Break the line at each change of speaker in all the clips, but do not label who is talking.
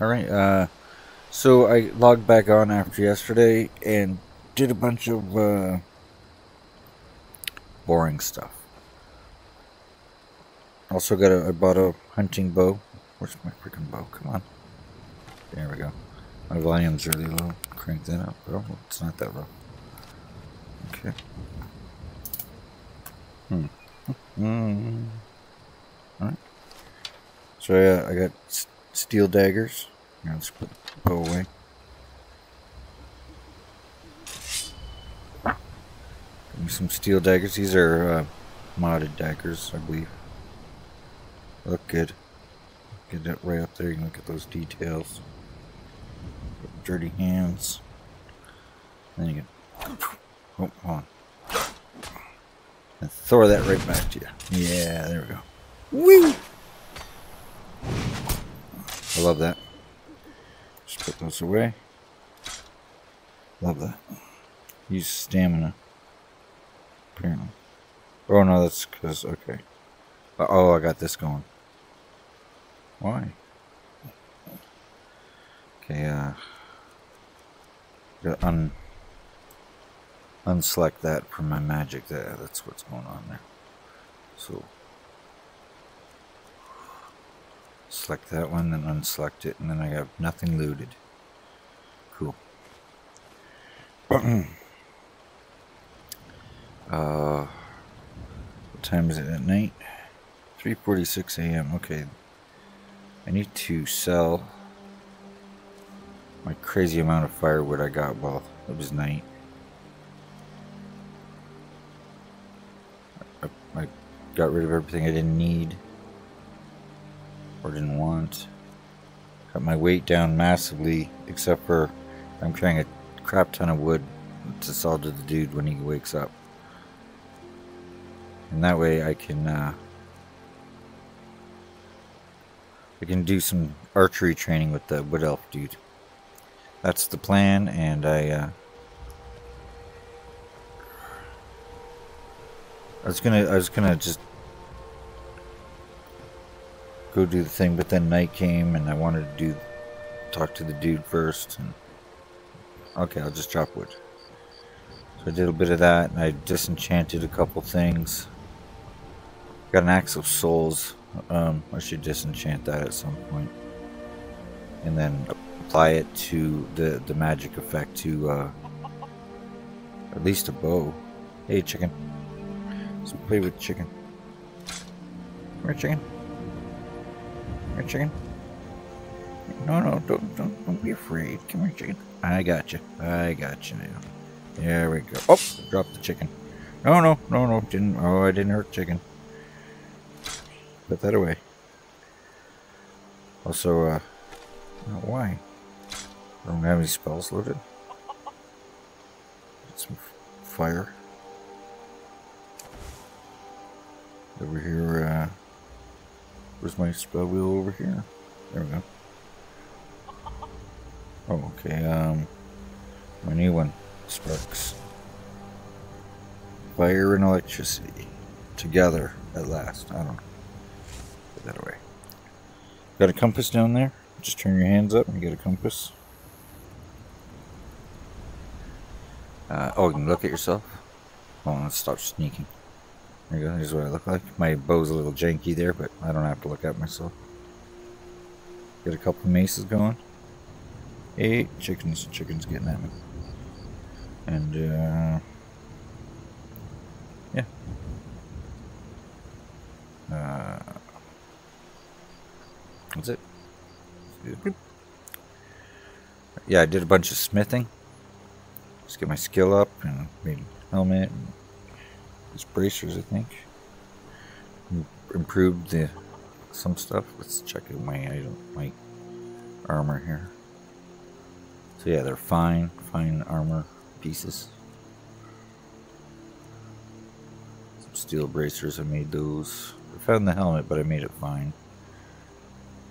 Alright, uh, so I logged back on after yesterday and did a bunch of, uh, boring stuff. Also got a, I bought a hunting bow. Where's my freaking bow? Come on. There we go. My volume's really low. Crank that up. Oh, it's not that low. Okay. Hmm. Mm. Alright. So yeah, I got steel daggers. Now let's put the bow away. Some steel daggers. These are uh, modded daggers, I believe. Look good. Get that right up there. You can look at those details. Dirty hands. Then you can. Oh, on. And throw that right back to you. Yeah, there we go. Woo! I love that. Just put those away. Love that. Use stamina. Apparently. Oh no, that's because, okay. Uh, oh, I got this going. Why? Okay, uh... Gotta un... Unselect that from my magic there. That's what's going on there. So... Select that one, then unselect it, and then I have nothing looted. Cool. uh, what time is it at night? 3.46 a.m. Okay. I need to sell my crazy amount of firewood I got while it was night. I, I got rid of everything I didn't need or didn't want. Got my weight down massively, except for I'm carrying a crap ton of wood to sell to the dude when he wakes up. And that way I can, uh, I can do some archery training with the wood elf dude. That's the plan, and I, uh, I was gonna, I was gonna just go do the thing, but then night came and I wanted to do talk to the dude first. And okay, I'll just chop wood. So I did a bit of that, and I disenchanted a couple things. Got an axe of souls. Um, I should disenchant that at some point, and then apply it to the the magic effect to uh, at least a bow. Hey, chicken. Let's play with chicken. Come here, chicken chicken. No, no, don't, don't, don't be afraid. Come here, chicken. I got you. I got you now. There we go. Oh, dropped the chicken. No, no, no, no, didn't. Oh, I didn't hurt chicken. Put that away. Also, uh, why? I don't have any spells loaded. Get some fire. Over here, uh, Where's my spell wheel over here? There we go. Oh, okay, um, my new one, sparks. Fire and electricity. Together, at last. I don't know. Put that away. Got a compass down there? Just turn your hands up and get a compass. Uh, oh, you can look at yourself? Oh, let's stop sneaking. There you go, here's what I look like. My bow's a little janky there, but I don't have to look at myself. Get a couple maces going. Eight chickens, chickens getting at me. And, uh, yeah. Uh, that's it. Yeah, I did a bunch of smithing. Just get my skill up and made helmet and bracers, I think. Improved the some stuff. Let's check out my item, my armor here. So yeah, they're fine, fine armor pieces. Some steel bracers, I made those. I found the helmet, but I made it fine.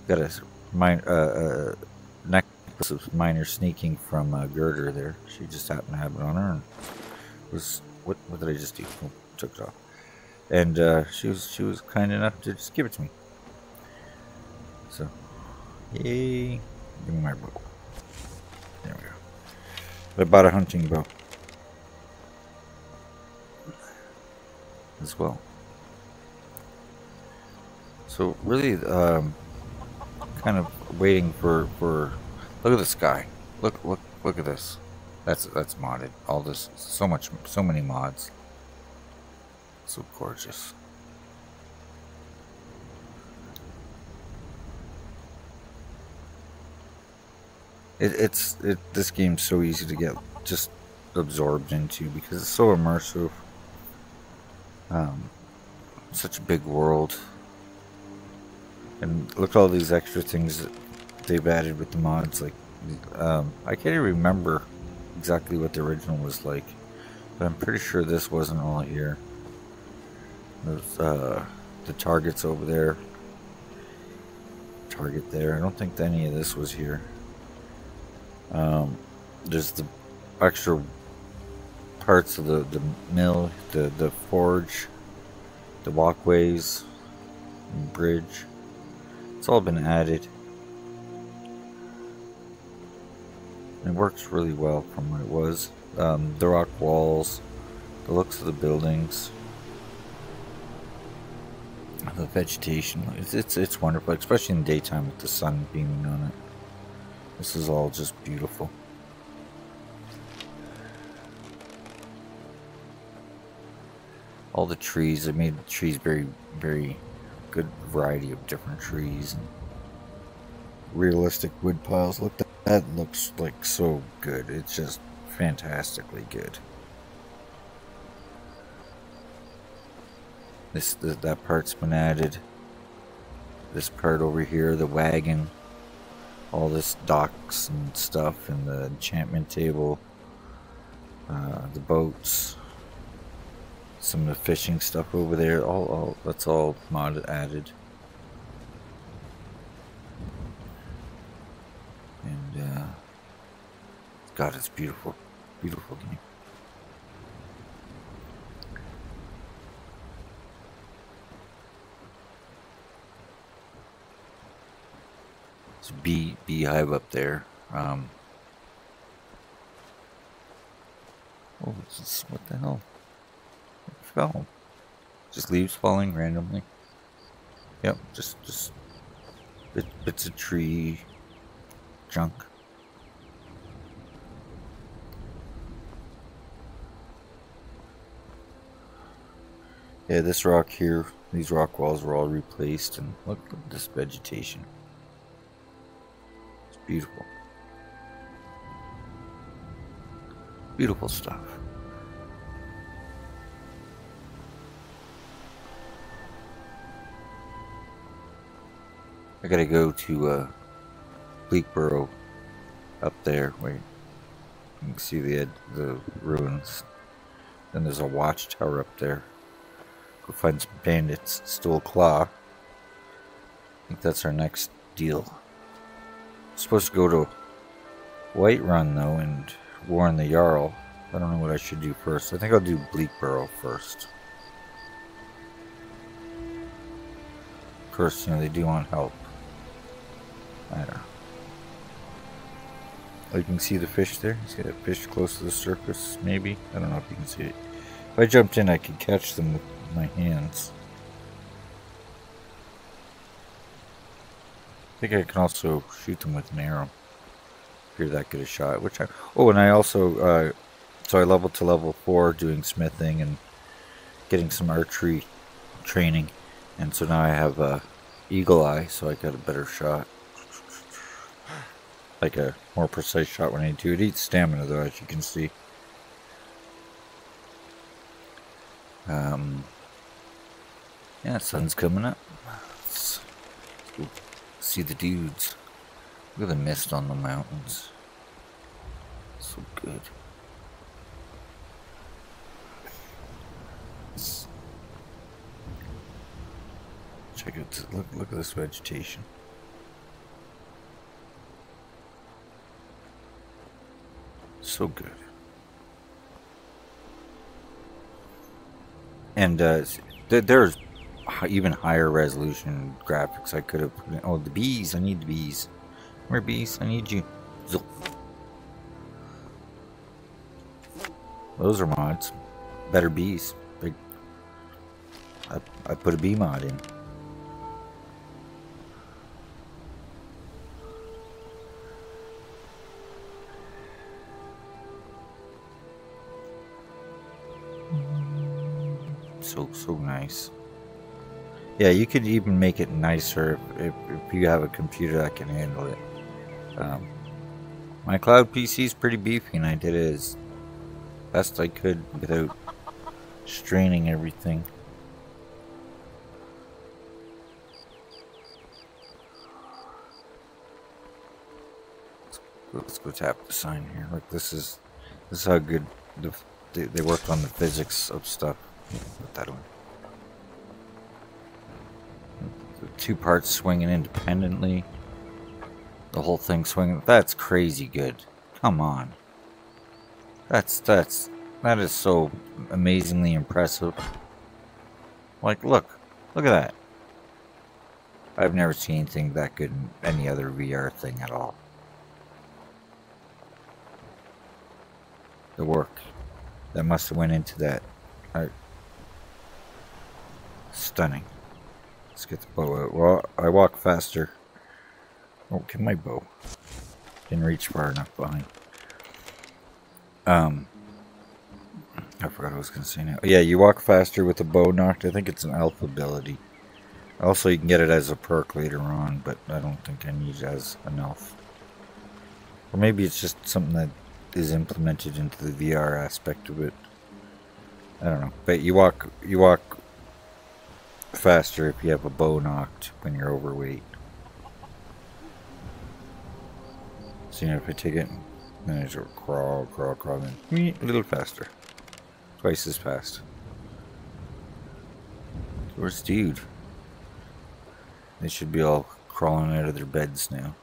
Got a mine, uh, uh, necklace of miner sneaking from uh, Gerdur there. She just happened to have it on her. Was what? What did I just do? Took it off. And uh, she was she was kind enough to just give it to me. So, yay! Give me my bow. There we go. I bought a hunting bow. As well. So really, um, kind of waiting for for. Look at the sky. Look look look at this. That's that's modded. All this, so much, so many mods. So gorgeous. It, it's it. This game's so easy to get just absorbed into because it's so immersive. Um, such a big world. And look at all these extra things that they've added with the mods. Like, um, I can't even remember exactly what the original was like, but I'm pretty sure this wasn't all here. There's uh, the targets over there. Target there. I don't think any of this was here. Um, there's the extra parts of the, the mill, the, the forge, the walkways, bridge. It's all been added. It works really well from what it was. Um, the rock walls, the looks of the buildings, the vegetation. It's, it's, it's wonderful, especially in the daytime with the sun beaming on it. This is all just beautiful. All the trees, I made the trees very, very good variety of different trees and realistic wood piles. Look, that looks like so good. It's just fantastically good. This, that part's been added. This part over here, the wagon, all this docks and stuff, and the enchantment table, uh, the boats, some of the fishing stuff over there. All, all that's all modded added. And uh, God, it's beautiful, beautiful game. It's bee beehive up there. Um, oh, this, what the hell? It fell. Just leaves falling randomly. Yep, just just bit, bits of tree junk. Yeah, this rock here, these rock walls were all replaced, and look at this vegetation. Beautiful. Beautiful stuff. I gotta go to uh, Bleakboro up there where you can see the the ruins. Then there's a watchtower up there. Go find some bandits, steal a claw. I think that's our next deal supposed to go to Whiterun though and warn the Jarl. I don't know what I should do first. I think I'll do Bleakboro first. Of course, you know, they do want help. I don't know. Oh, you can see the fish there? See that fish close to the surface, maybe? I don't know if you can see it. If I jumped in, I could catch them with my hands. I think I can also shoot them with an arrow. If you're that good a shot. Which I oh, and I also uh, so I leveled to level four doing smithing and getting some archery training, and so now I have a eagle eye, so I got a better shot, like a more precise shot when I to. It eats stamina though, as you can see. Um, yeah, sun's coming up. See the dudes. Look at the mist on the mountains. So good. Check it. Look, look at this vegetation. So good. And uh, there's even higher resolution graphics I could have put in. Oh, the bees. I need the bees. Where bees? I need you. Those are mods. Better bees. I, I put a bee mod in. So, so nice. Yeah, you could even make it nicer if, if you have a computer that can handle it. Um, my cloud PC is pretty beefy and I did it as best I could without straining everything. Let's go tap the sign here. Look, this is this is how good the, they, they worked on the physics of stuff. Put that on. Two parts swinging independently. The whole thing swinging. That's crazy good. Come on. That's that's that is so amazingly impressive. Like, look, look at that. I've never seen anything that good in any other VR thing at all. The work that must have went into that. Art. Stunning. Let's get the bow out. Well, I walk faster. Oh, get my bow. Didn't reach far enough behind. Um, I forgot I was going to say now. Yeah, you walk faster with the bow nocked. I think it's an alpha ability. Also, you can get it as a perk later on, but I don't think I need it as an elf. Or maybe it's just something that is implemented into the VR aspect of it. I don't know. But you walk you walk faster if you have a bow nocked when you're overweight. So you know if I take it then I just crawl, crawl, crawl, then a little faster. Twice as fast. Where's dude? They should be all crawling out of their beds now.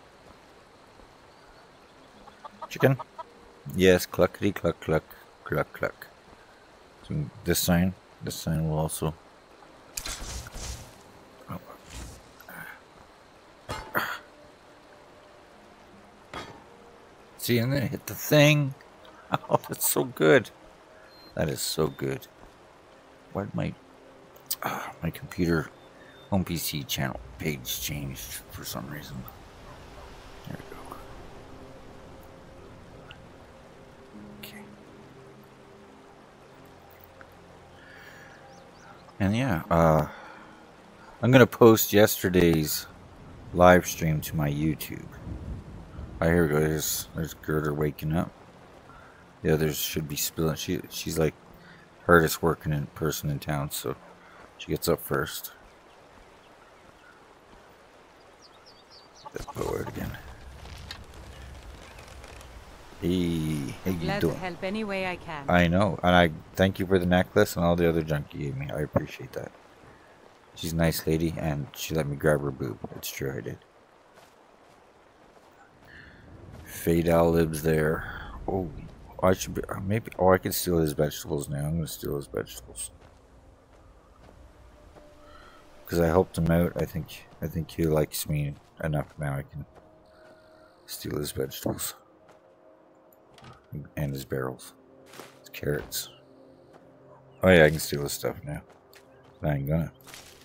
Chicken? Yes, cluckety cluck cluck cluck cluck. So this sign, this sign will also. See, and then hit the thing. Oh, that's so good. That is so good. Why did my uh, my computer home PC channel page changed for some reason? There we go. Okay. And yeah, uh, I'm gonna post yesterday's live stream to my YouTube. Oh, here we go. There's, there's Gerdur waking up. The others should be spilling. She she's like hardest working in person in town, so she gets up first. Let's go out again. Hey, how you
Glad
doing?
to help any way I can.
I know, and I thank you for the necklace and all the other junk you gave me. I appreciate that. She's a nice lady, and she let me grab her boob. It's true, I did. Faendal lives there. Oh, I should be uh, maybe. Oh, I can steal his vegetables now. I'm gonna steal his vegetables because I helped him out. I think. I think he likes me enough now. I can steal his vegetables and his barrels, his carrots. Oh yeah, I can steal his stuff now. I ain't gonna.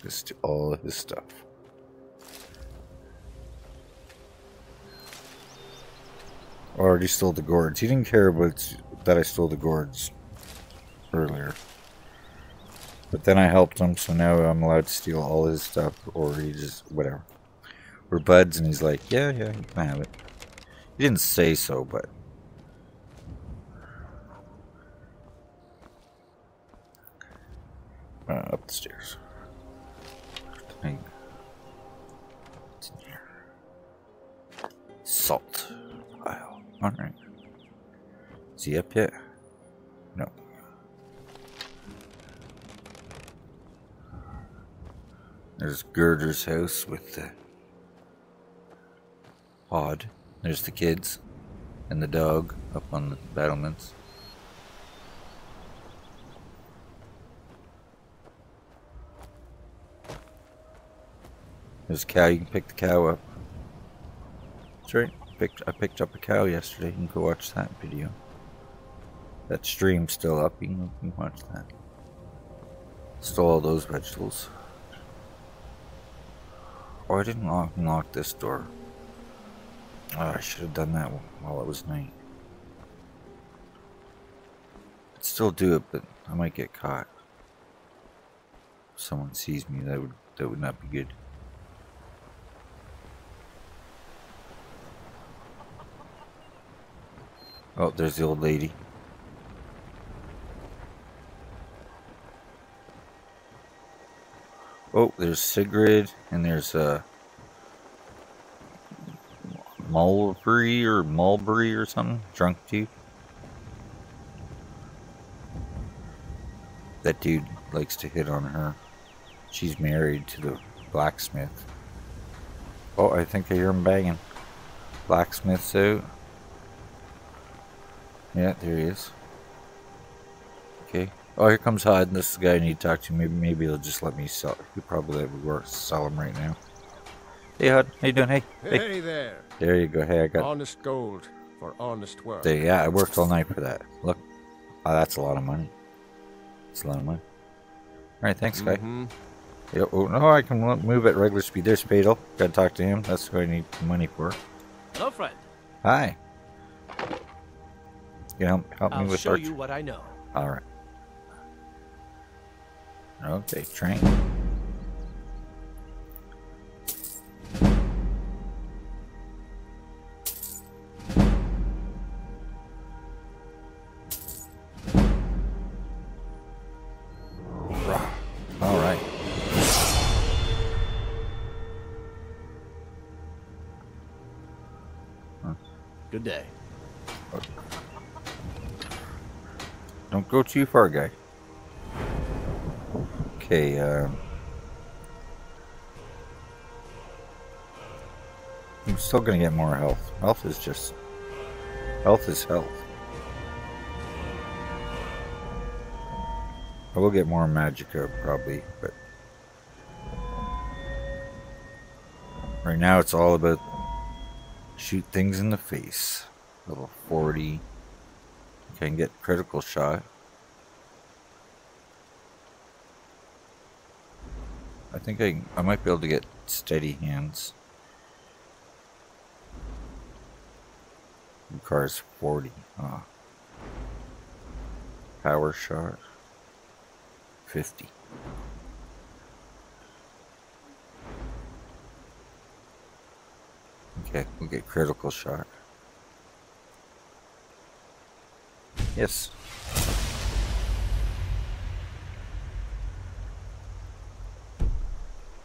Just steal all his stuff. Already stole the gourds. He didn't care about that I stole the gourds earlier. But then I helped him, so now I'm allowed to steal all his stuff, or he just, whatever. We're buds, and he's like, yeah, yeah, you can have it. He didn't say so, but. Uh, up the stairs. Salt. Alright. Is he up yet? No. There's Gerdur's house with the pod. There's the kids and the dog up on the battlements. There's a cow. You can pick the cow up. That's right. Picked, I picked up a cow yesterday. You can go watch that video. That stream's still up. You can, watch that. Stole all those vegetables. Oh, I didn't lock, lock this door. Oh, I should have done that while it was night. I'd still do it, but I might get caught. If someone sees me, that would that would not be good. Oh, there's the old lady. Oh, there's Sigrid, and there's uh, Mulberry or Mulberry or something. Drunk dude. That dude likes to hit on her. She's married to the blacksmith. Oh, I think I hear him banging. Blacksmith's out. Yeah, there he is. Okay. Oh, here comes Hyde. This is the guy I need to talk to. Maybe maybe he'll just let me sell. He probably would work sell him right now. Hey, Hyde. How you doing? Hey.
Hey, hey there.
There you go. Hey, I got
honest gold for honest work.
There, yeah, I worked all night for that. Look, oh, that's a lot of money. It's a lot of money. All right, thanks, guy. Mm -hmm. yeah, oh, no, I can move at regular speed. There's Faendal. Got to talk to him. That's what I need money for.
Hello, friend.
Hi. You help, help
I'll
me with
show you what I know.
All right. Okay, train. All right.
Good day.
Go too far, guy. Okay, uh, I'm still gonna get more health. Health is just... Health is health. I will get more magicka, probably, but... Right now it's all about shoot things in the face. Level 40. Can get critical shot. Think I, I might be able to get steady hands. Requires 40. Ah. Power shot. 50. Okay, we'll get critical shot. Yes.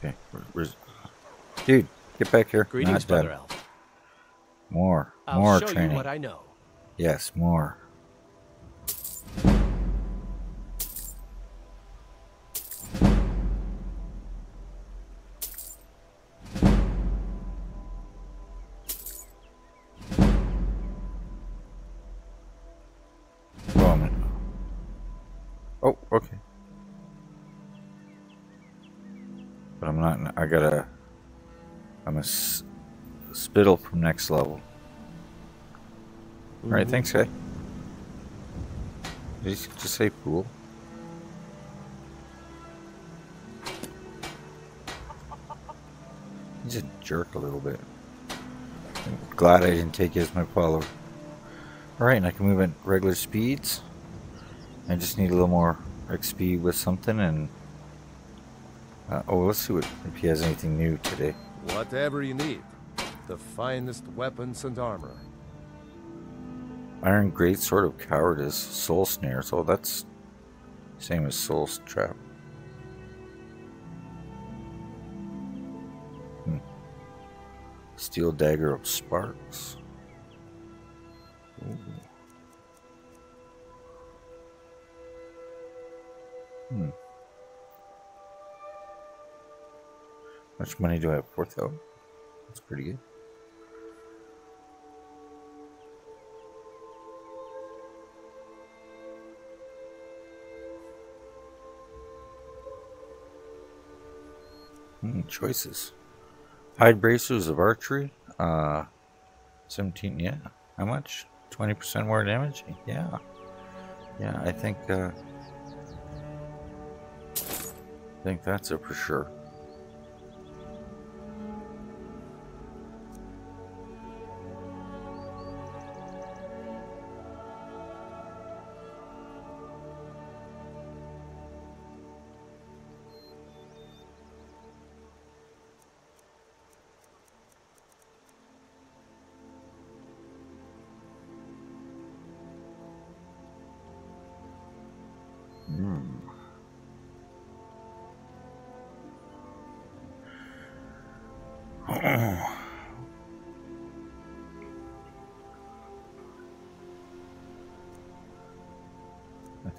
Okay, where's... Dude, get back here.
Greetings, Brother Elf.
More,
I'll
more
show
training.
You what I know.
Yes, more. Spittle from next level. Mm -hmm. Alright, thanks, guy. Did you just say pool? He's a jerk a little bit. I'm glad I didn't take you as my follower. Alright, and I can move at regular speeds. I just need a little more XP with something and... Uh, oh, let's see what, if he has anything new today.
Whatever you need. The finest weapons and armor.
Iron Great Sword of Cowardice, Soul Snare. So that's same as Soul Trap. Hmm. Steel Dagger of Sparks. Hmm. How much money do I have? 4,000? That's pretty good. Hmm, choices. Hide bracers of archery. Uh, 17, yeah. How much? 20% more damage? Yeah. Yeah, I think, uh, I think that's it for sure.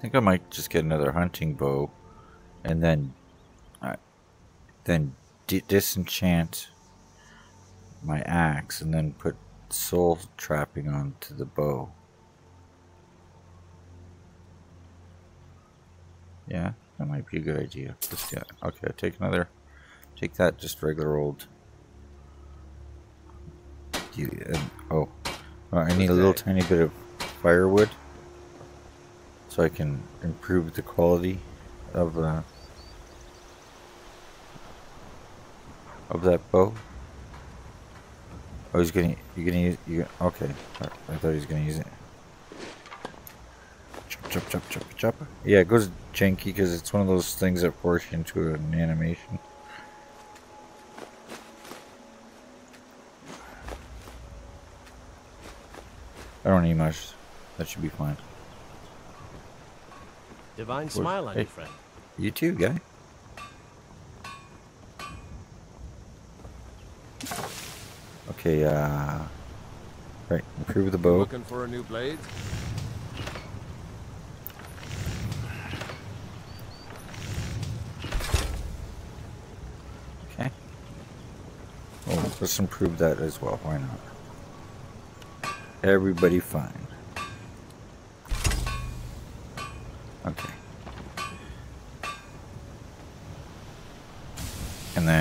Think I might just get another hunting bow, and then, uh, then disenchant my axe, and then put soul trapping onto the bow. Yeah, that might be a good idea. Just yeah. Okay, take another. Take that, just regular old. You, uh, oh, I need a little tiny bit of firewood so I can improve the quality of uh, of that bow. Oh, he's gonna you're gonna use you okay. I thought he was gonna use it. Chop chop chop chop chop. Yeah, it goes janky because it's one of those things that force you into an animation. I don't need much. That should be fine.
Divine smile on hey. you, friend.
You too, guy. Okay, uh... Right, improve the bow.
Looking for a new blade?
Okay. Well, let's improve that as well. Why not? Everybody fine. Okay.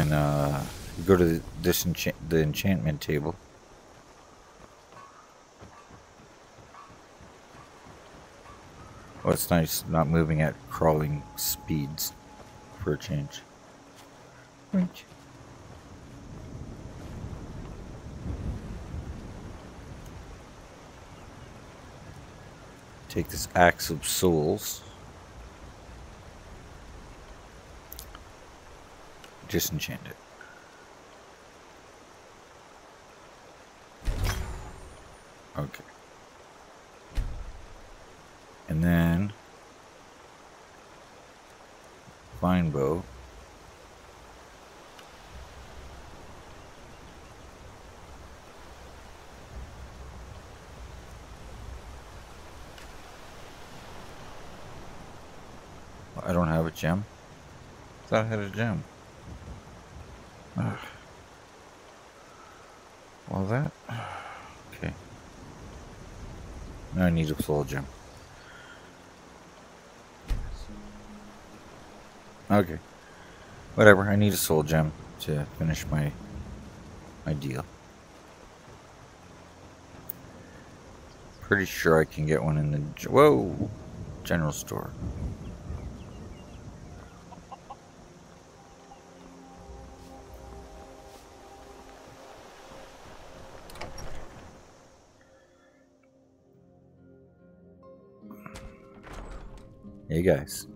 And uh, go to the, this enchant the enchantment table. Well, it's nice not moving at crawling speeds for a change. Right. Take this Axe of Souls. Disenchant it. Okay. And then fine bow. I don't have a gem. I thought I had a gem. Well, that... Okay. Now I need a soul gem. Okay. Whatever, I need a soul gem to finish my my deal. Pretty sure I can get one in the... Whoa! General store. Hey guys.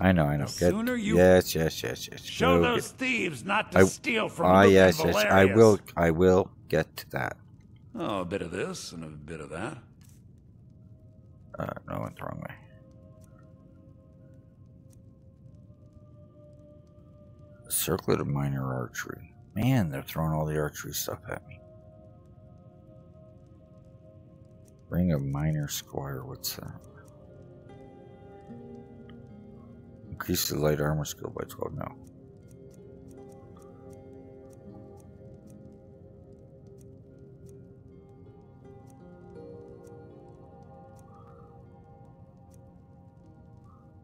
I know, I know. Get, sooner you yes, yes, yes, yes.
Show Go those get, thieves not to I, steal from
Ah, yes, yes. I will. I will get to that.
Oh, a bit of this and a bit of that.
Uh, no, went the wrong way. Circlet of minor archery. Man, they're throwing all the archery stuff at me. Ring of minor squire. What's that? Increase the light armor skill by 12 now.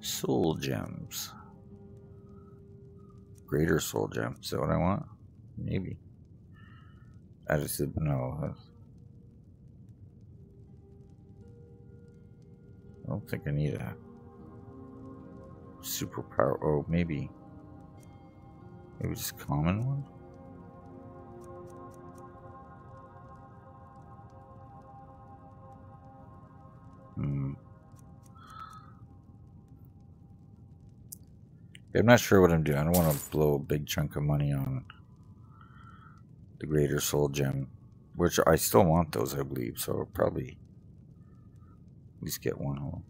Soul gems. Greater soul gem. Is that what I want? Maybe. I just did no. I don't think I need that superpower. Oh, maybe. Maybe just common one? Hmm. I'm not sure what I'm doing. I don't want to blow a big chunk of money on the Greater Soul Gem, which I still want those, I believe. So I'll probably at least get one of them.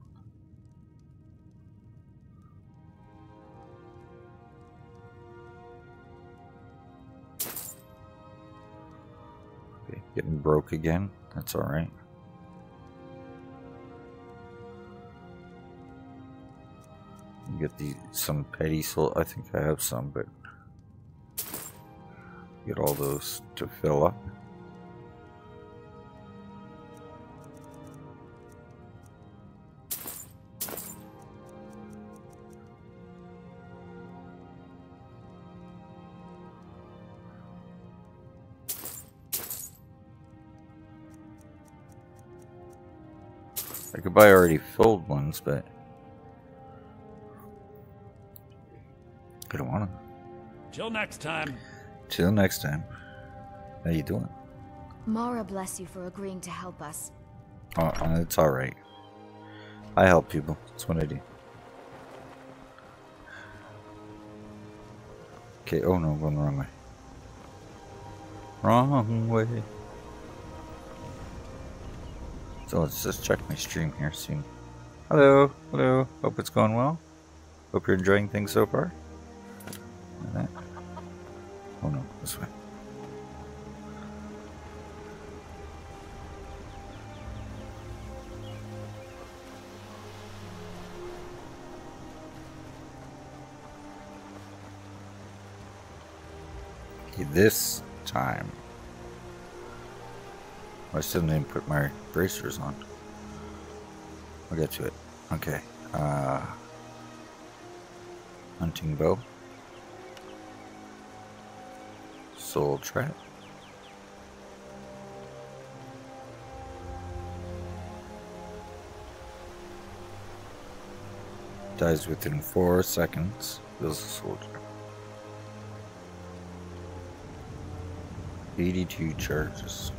Getting broke again. That's alright. Get some petty soul. I think I have some, but get all those to fill up. I could buy already filled ones, but I don't want to.
Till next time.
Till next time. How you doing?
Mara bless you for agreeing to help us.
Oh, uh, it's alright. I help people. That's what I do. Okay, oh no, I'm going the wrong way. Wrong way. So let's just check my stream here soon. Hello, hello. Hope it's going well. Hope you're enjoying things so far. Oh no, this way. This time. I still didn't put my bracers on. I'll get to it. Okay. Uh, hunting bow. Soul trap. Dies within four seconds. Builds a trap. 82 charges.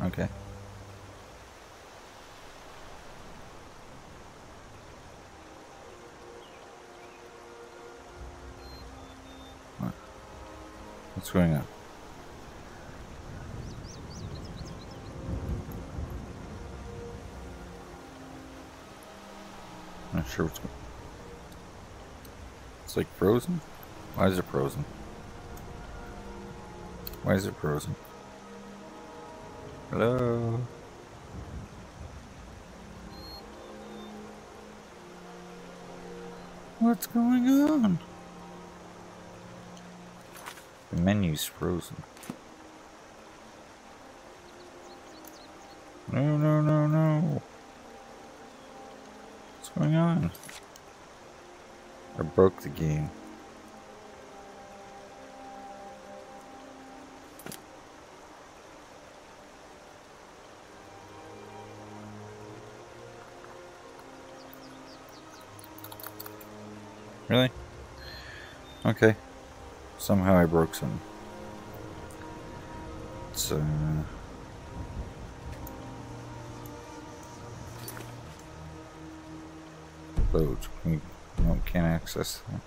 Okay. What? What's going on? Not sure what's going It's like frozen? Why is it frozen? Why is it frozen? Hello? What's going on? The menu's frozen. No, no, no, no. What's going on? I broke the game. Really? Okay. Somehow I broke some. It's, uh... Load. We can't access that.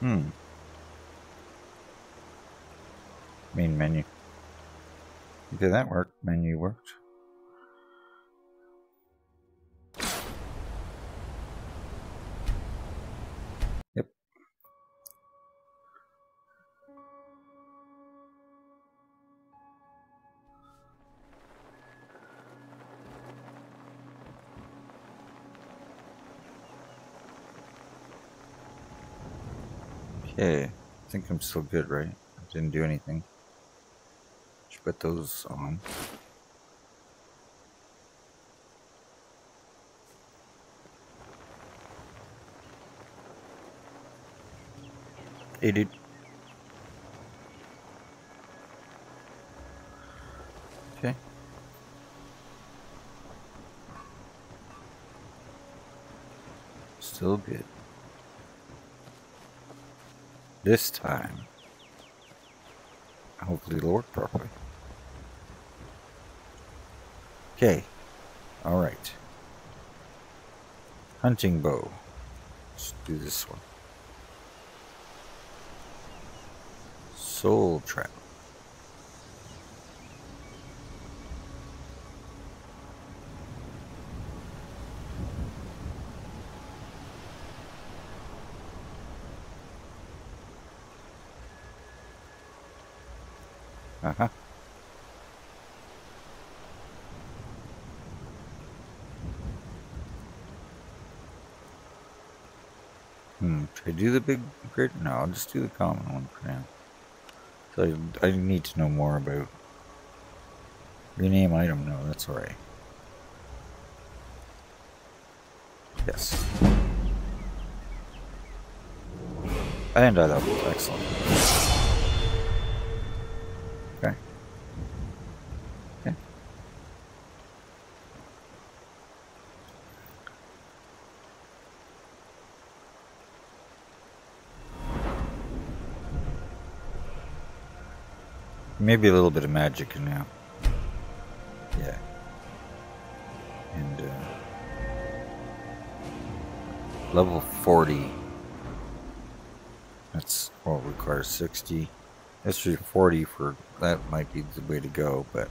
Hmm. Main menu. That work? Menu worked. Yep. Okay, I think I'm still good, right? I didn't do anything. Put those on. Hey. Okay. Still good. This time, hopefully it'll work properly. Okay. All right. Hunting bow. Let's do this one. Soul trap. Uh-huh. Hmm, should I do the big grid? No, I'll just do the common one for now. So I, I need to know more about rename item. No, that's alright. Yes. And I leveled. Excellent. Maybe a little bit of magic in now. Yeah. And uh, level 40. That's what requires 60. History 40 for that might be the way to go, but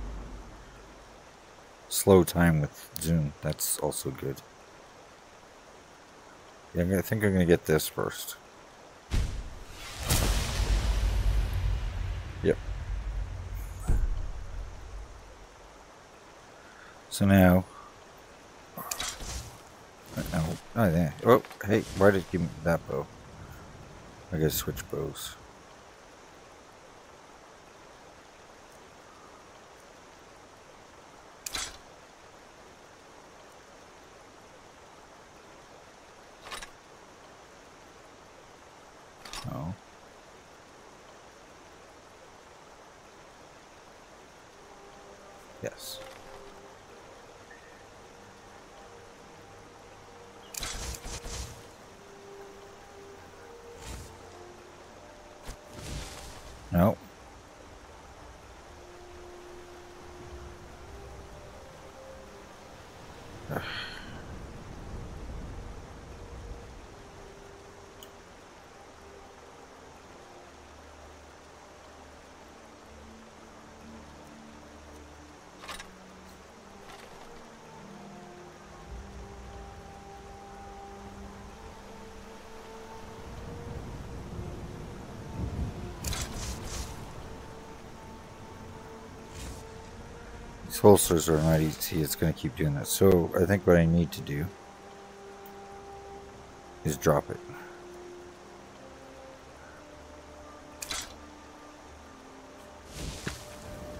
slow time with Zoom, that's also good. Yeah, I think I'm to get this first. So now, oh, oh, yeah. oh, hey, why did you give me that bow? I gotta switch bows. Oh. Yes. No. These holsters are not easy. It's going to keep doing that. So I think what I need to do is drop it.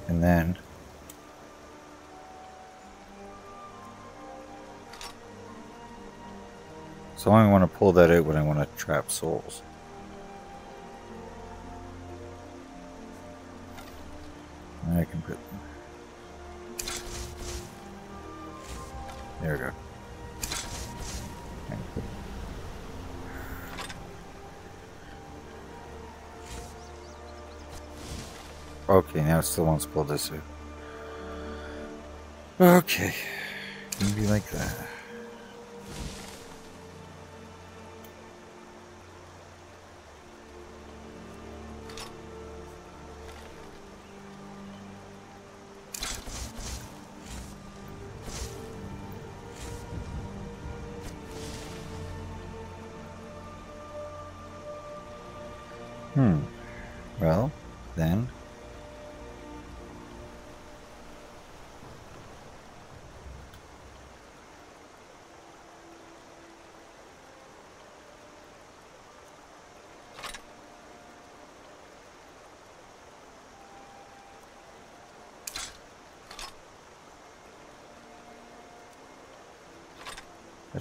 And then So I only want to pull that out when I want to trap souls. There we go. Okay, now it still wants to pull this out. Okay. Maybe like that.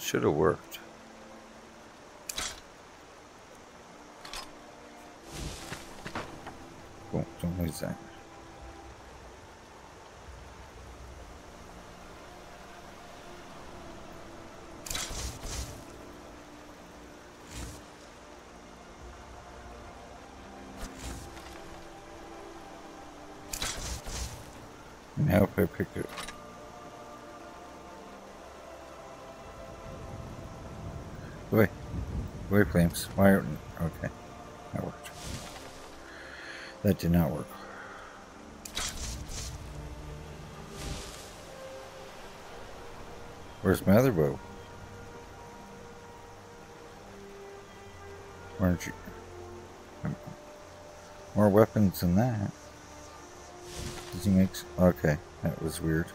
Should have worked. use that. Now if I pick it. Flames. Why? Okay. That worked. That did not work. Where's my other bow? Aren't you? More weapons than that. Does he make? Okay, that was weird.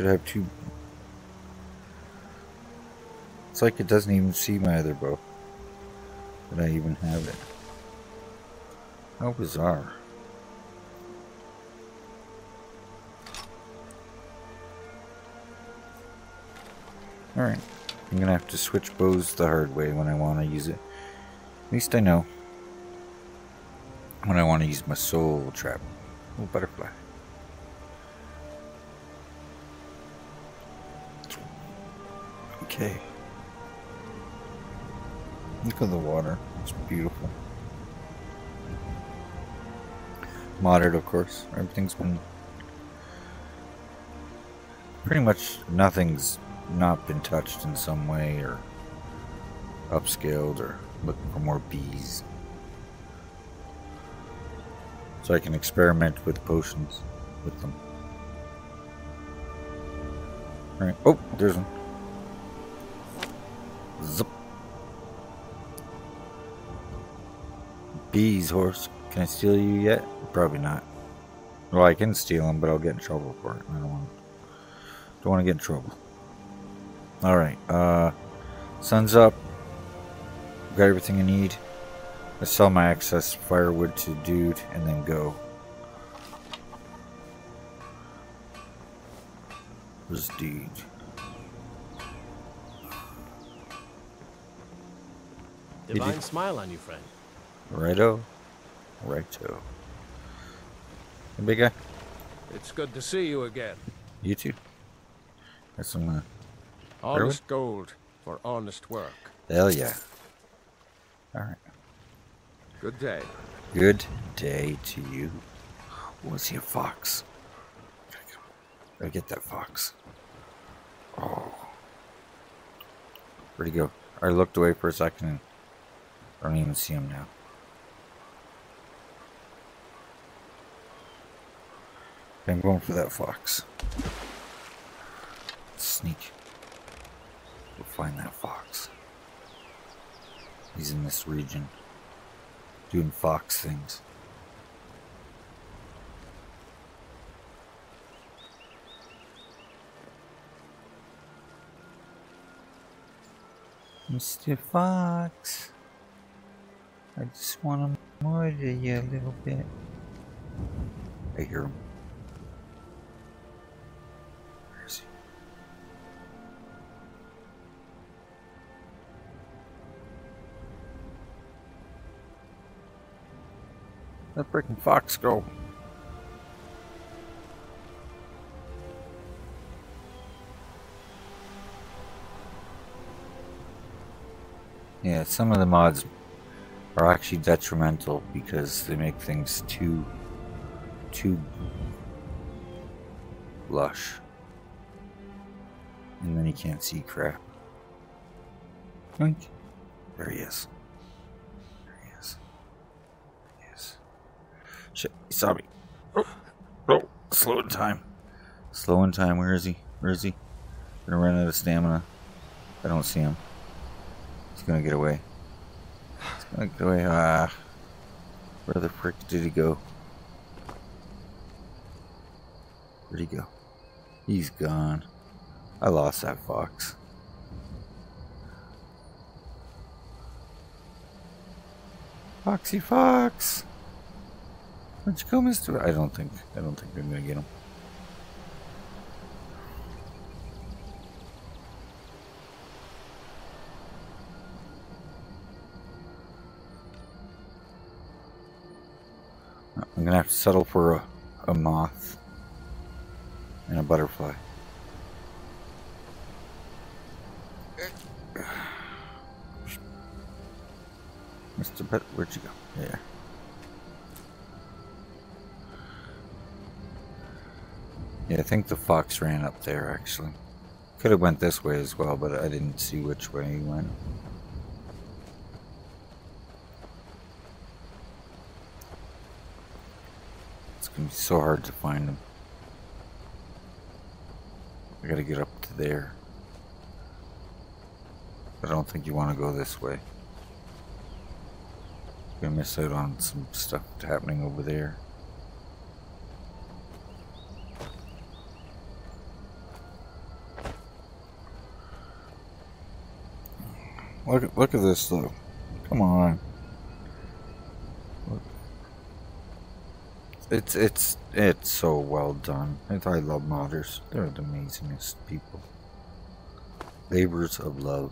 Should have two. It's like it doesn't even see my other bow. That I even have it. How bizarre. Alright. I'm gonna have to switch bows the hard way when I want to use it. At least I know. When I want to use my soul trap. Oh, butterfly. Okay. Look at the water. It's beautiful. Modded, of course. Everything's been. Pretty much nothing's not been touched in some way or upscaled or looking for more bees. So I can experiment with potions with them. Alright. Oh, there's one. Zup. Bees, horse. Can I steal you yet? Probably not. Well, I can steal them, but I'll get in trouble for it. I don't want. Don't want to get in trouble. All right. Uh, sun's up. Got everything I need. I sell my excess firewood to dude and then go. Where's dude? Did you-
smile on you, friend.
Righto. Righto. Hey, big guy.
It's good to see you again.
You too. Got some. Uh,
Honest gold for honest work.
hell yeah. All right.
Good day.
Good day to you. Was he a fox? Gotta go- Gotta get that fox. Oh. Where'd he go? I looked away for a second and I don't even see him now. I'm going for that fox. Sneak. We'll find that fox. He's in this region doing fox things. Mr. Fox, I just want to murder you a little bit. I hear him. Where is he? That freaking fox go. Yeah, some of the mods are actually detrimental because they make things too too lush. And then you can't see crap. Yoink. There he is. There he is. There he is. Shit, he saw me. Oh, oh, slow in time. Slow in time. Where is he? Where is he? Gonna run out of stamina. I don't see him. He's gonna get away. Gonna get away. Ah. Where the frick did he go? Where'd he go? He's gone. I lost that fox. Foxy Fox! Where'd you go, Mister? I don't think. I don't think I'm gonna get him. Gonna have to settle for a, a moth and a butterfly. Mr. Pet, where'd you go? Yeah. Yeah, I think the fox ran up there actually. Could have went this way as well, but I didn't see which way he went. So hard to find them. I gotta get up to there. I don't think you want to go this way. You're gonna miss out on some stuff happening over there. Look look at this though. Come on. It's it's it's so well done. I, I love modders. They're the amazingest people. Labors of love.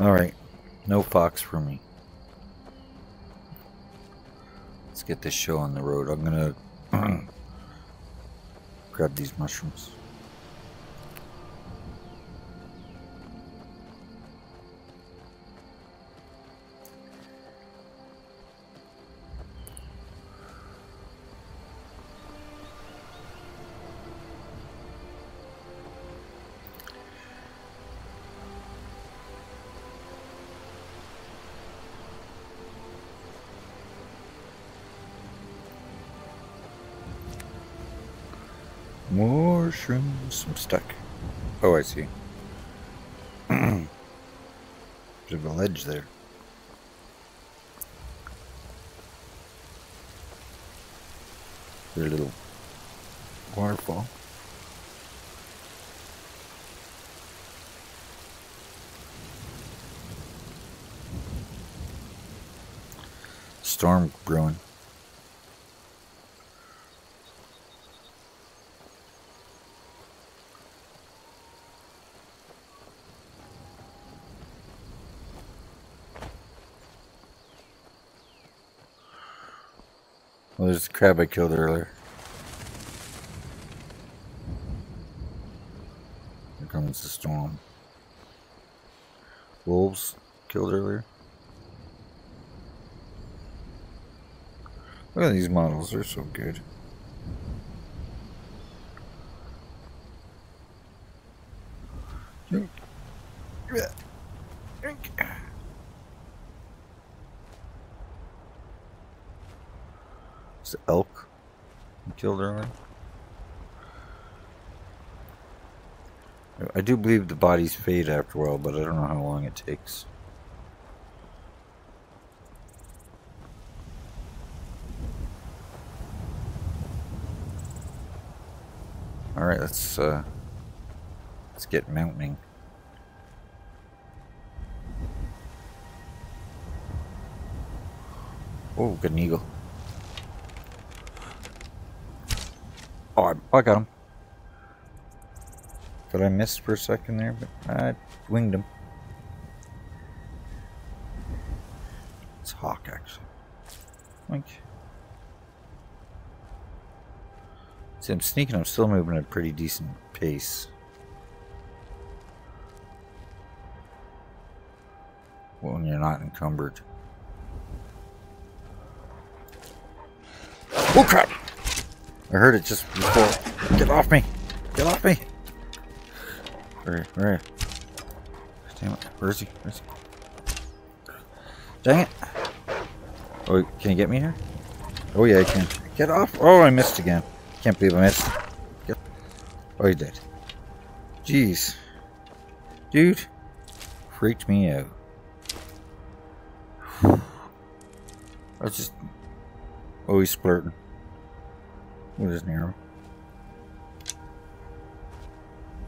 Alright. No fox for me. Let's get this show on the road. I'm gonna grab these mushrooms. More shrooms. I'm stuck. Oh, I see. There's a ledge there. There's a little waterfall. Storm brewing. Well, there's a crab I killed earlier. Here comes the storm. Wolves killed earlier. Look at these models, they're so good. It's elk you killed earlier. I do believe the bodies fade after a while, but I don't know how long it takes. Alright, let's uh let's get mounting. Oh, good an eagle. Oh, I got him. But I missed for a second there, but I winged him. It's Hawk, actually. Like, see, I'm sneaking. I'm still moving at a pretty decent pace. When you're not encumbered. Oh crap! I heard it just before. Get off me! Get off me! Where, where? Damn it. Where is he? Where is he? Dang it! Oh, can you get me here? Oh yeah, I can. Get off! Oh, I missed again. Can't believe I missed. Get. Oh, he did. Jeez. Dude. Freaked me out. I was just... Oh, he's splurting. With his arrow.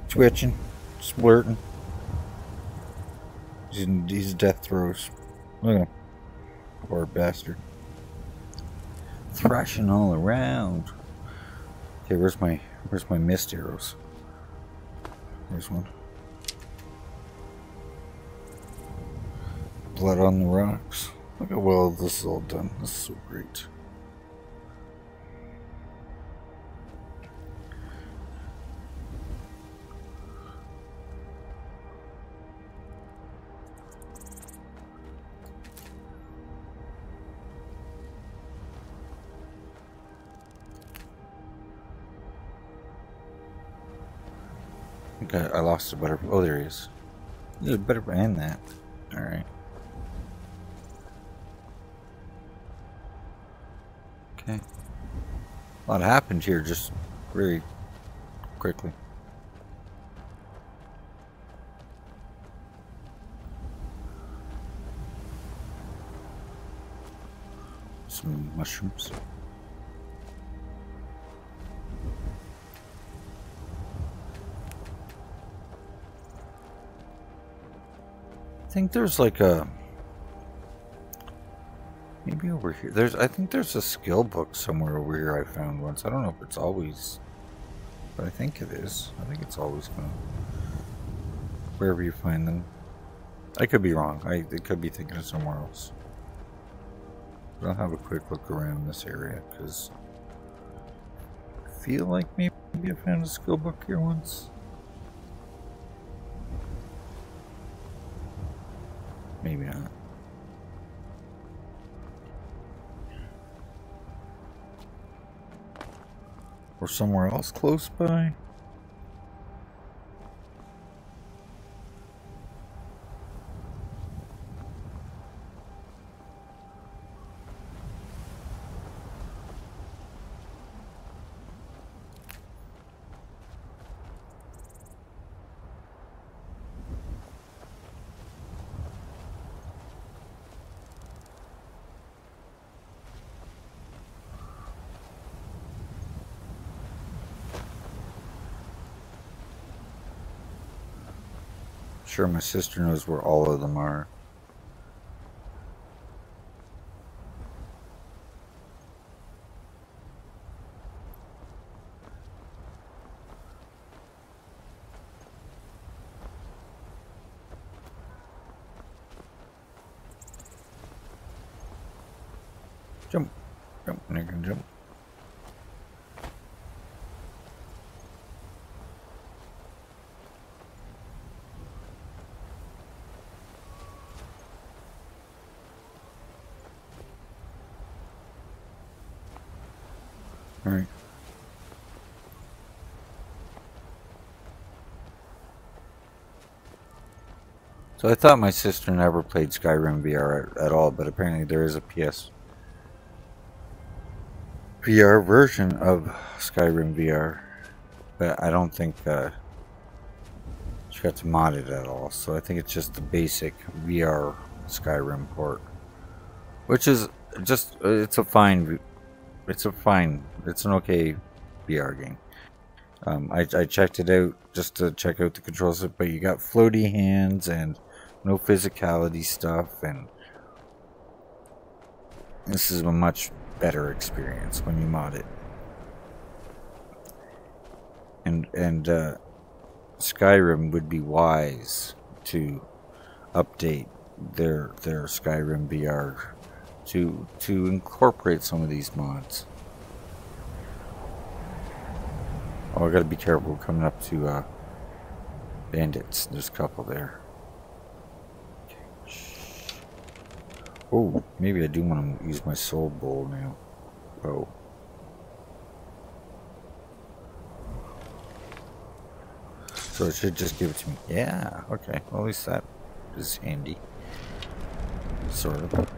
Twitching. Splurting. He's, in, he's death throes. Look at him. Poor bastard. Thrashing all around. Okay, where's my where's my mist arrows? There's one. Blood on the rocks. Look how well this is all done. This is so great. A butter. Oh, there he is. There's a better and that. All right. Okay. A lot happened here just very quickly. Some mushrooms. Think there's like a maybe over here. There's I think there's a skill book somewhere over here I found once. I don't know if it's always, but I think it is. I think it's always gonna wherever you find them. I could be wrong. I, I could be thinking of somewhere else. But I'll have a quick look around this area because I feel like maybe I found a skill book here once. Maybe not. Or somewhere else close by? Sure, my sister knows where all of them are. Jump. Jump. And I can jump. Alright. So I thought my sister never played Skyrim VR at, at all, but apparently there is a PS VR version of Skyrim VR. But I don't think uh, she got to mod it at all. So I think it's just the basic VR Skyrim port. Which is just, it's a fine, it's a fine, it's an okay VR game. Um, I, I checked it out just to check out the controls, but you got floaty hands and no physicality stuff, and this is a much better experience when you mod it. And and uh, Skyrim would be wise to update their their Skyrim VR to to incorporate some of these mods. Oh, I gotta be careful coming up to uh, bandits. There's a couple there. Oh, maybe I do want to use my soul bow now. Oh. So it should just give it to me. Yeah, okay. Well, at least that is handy. Sort of.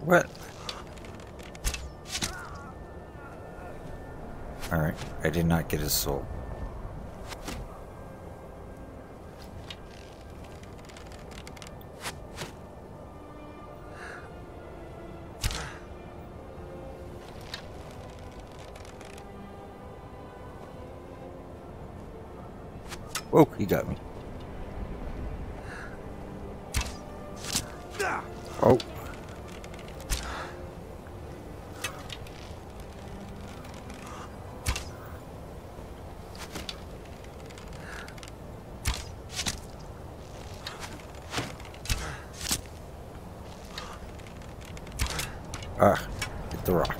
What? Alright, I did not get his soul. Whoa, he got me. Oh. Ah, hit the rock.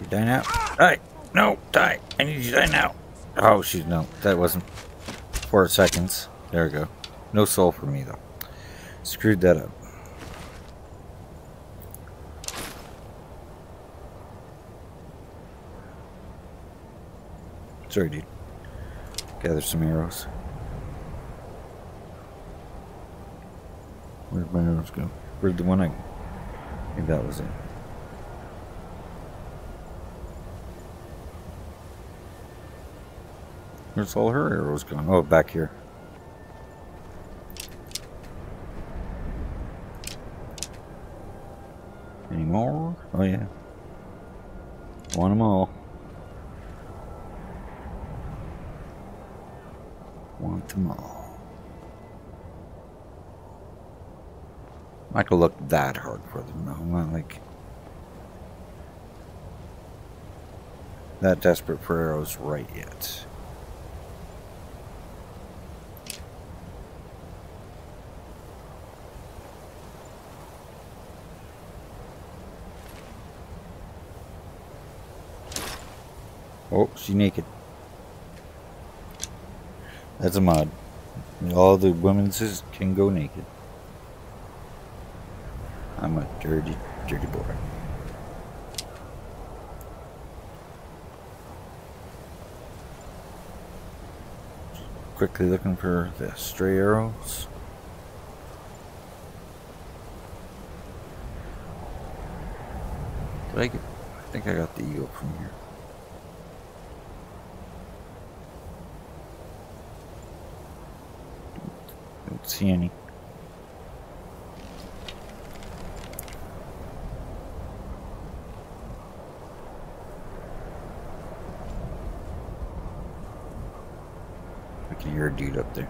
You die now? Die! No, die! I need you to die now! She's no, that wasn't four seconds. There we go. No soul for me though. Screwed that up. Sorry, dude. Gather some arrows. Where'd my arrows go? Where'd the one I... Maybe that was it. Where's all her arrows going? Oh, back here. Any more? Oh, yeah. Want them all. Want them all. Not gonna look that hard for them, no. Not like that desperate for arrows right yet. Oh, she naked. That's a mod. All the women's can go naked. I'm a dirty, dirty boy. Quickly looking for the stray arrows. Did I get? I think I got the eagle from here. Don't see any. I can hear a dude up there.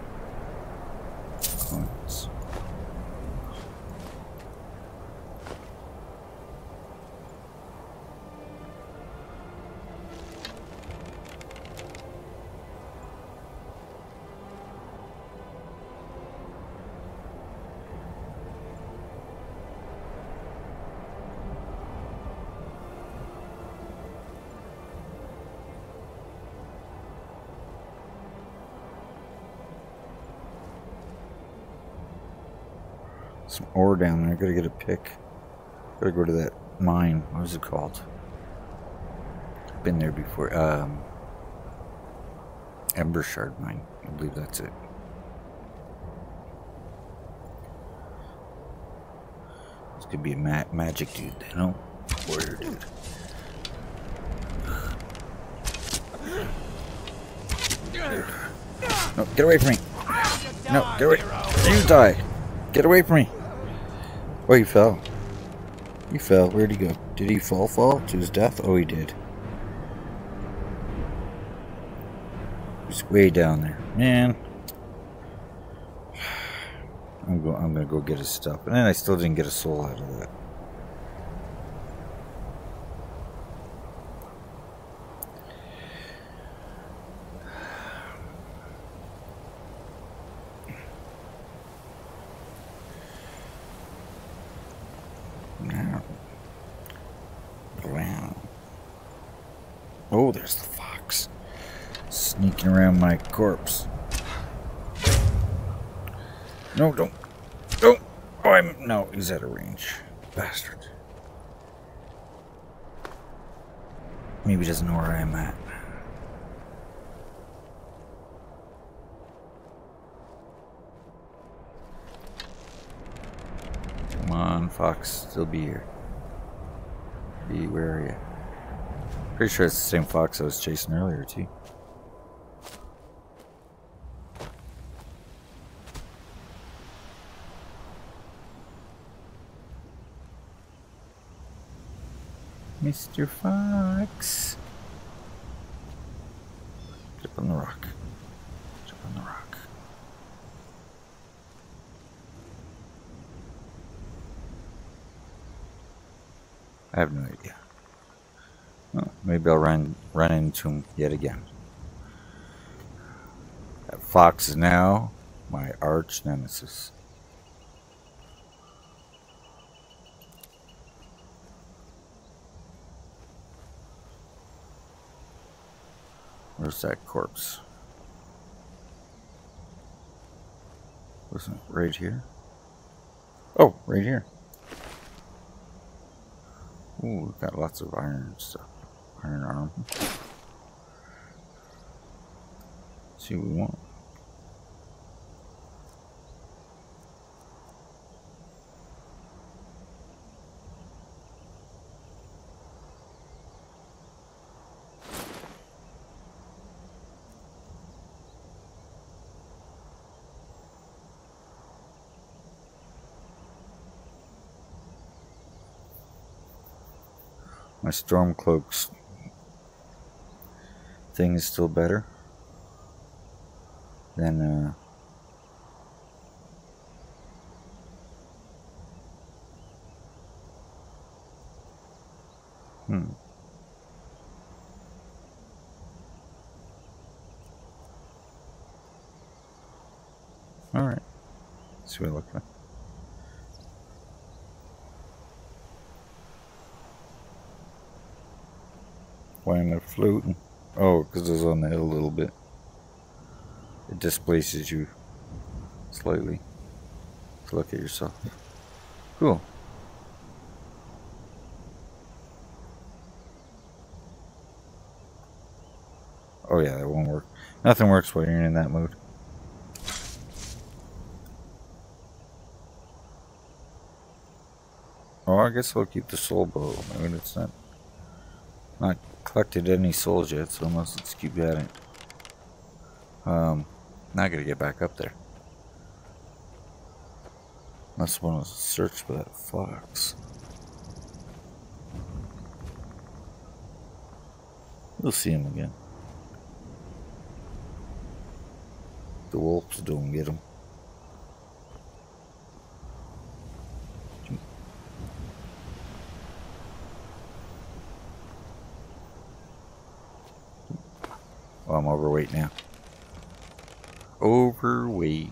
Ore down there. I gotta get a pick. Gotta go to that mine. What was it called? Been there before. Um, Embershard mine. I believe that's it. This could be a ma magic dude, you know? Warrior dude. No, get away from me! No, get away! You die! Get away from me! Oh, he fell. He fell. Where'd he go? Did he fall fall to his death? Oh, he did. He's way down there. Man. I'm, go I'm gonna go get his stuff. And I still didn't get a soul out of that. Now. Wow. Oh, there's the fox. Sneaking around my corpse. No, don't. Don't. Oh, I'm. No, he's out of range. Bastard. Maybe he doesn't know where I'm at. Come on, Fox. Still be here. Be where are you? Pretty sure it's the same fox I was chasing earlier, too. Mr. Fox. Jump on the rock. Jump on the rock. I have no idea. Well, maybe I'll run run into him yet again. That fox is now my arch nemesis. Where's that corpse? Wasn't right here? Oh, right here. Ooh, we've got lots of iron stuff. Iron arm. see what we want. Stormcloaks thing is still better than uh, hmm all right see what it looks like Why am I floating? Oh, because it's on the hill a little bit. It displaces you slightly to look at yourself. Cool. Oh yeah, that won't work. Nothing works when you're in that mood. Oh, I guess I'll keep the soul bow. I mean, it's not not collected any souls yet, so let's, let's keep at it. Um, not gonna get back up there. I want to search for that fox. We'll see him again. The wolves don't get him. Oh, I'm overweight now. Overweight.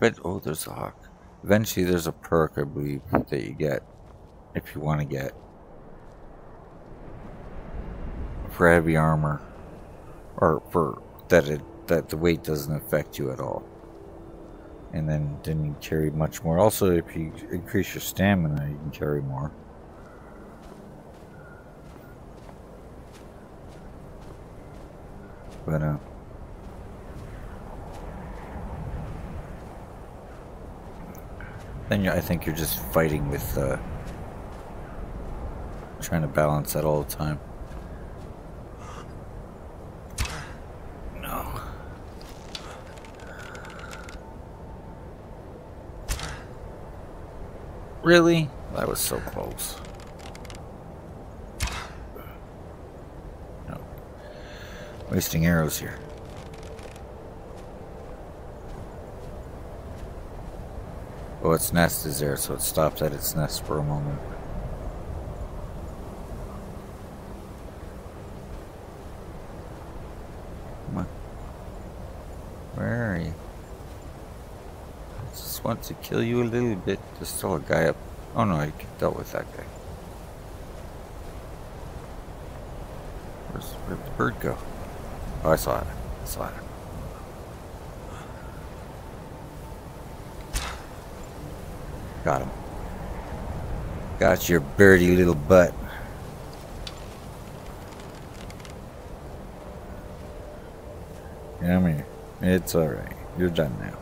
But, oh, there's a hawk. Eventually, there's a perk, I believe, that you get if you want to get for heavy armor, or for that it that the weight doesn't affect you at all and then you carry much more. Also, if you increase your stamina, you can carry more. But uh, then I think you're just fighting with uh, trying to balance that all the time. Really? That was so close. No. Wasting arrows here. Oh, its nest is there, so it stopped at its nest for a moment. Where are you? I just want to kill you a little bit. There's still a guy up. Oh no, I dealt with that guy. Where's, where'd the bird go? Oh, I saw it. I saw it. Got him. Got your birdie little butt. Yummy. It's alright. You're done now.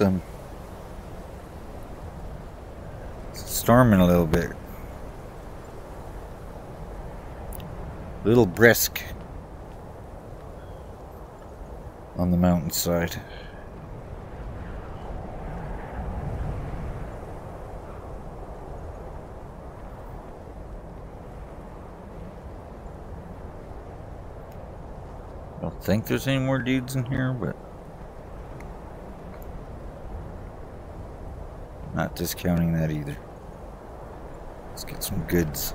It's storming a little bit. A little brisk on the mountainside. I don't think there's any more dudes in here, but not discounting that either. Let's get some goods.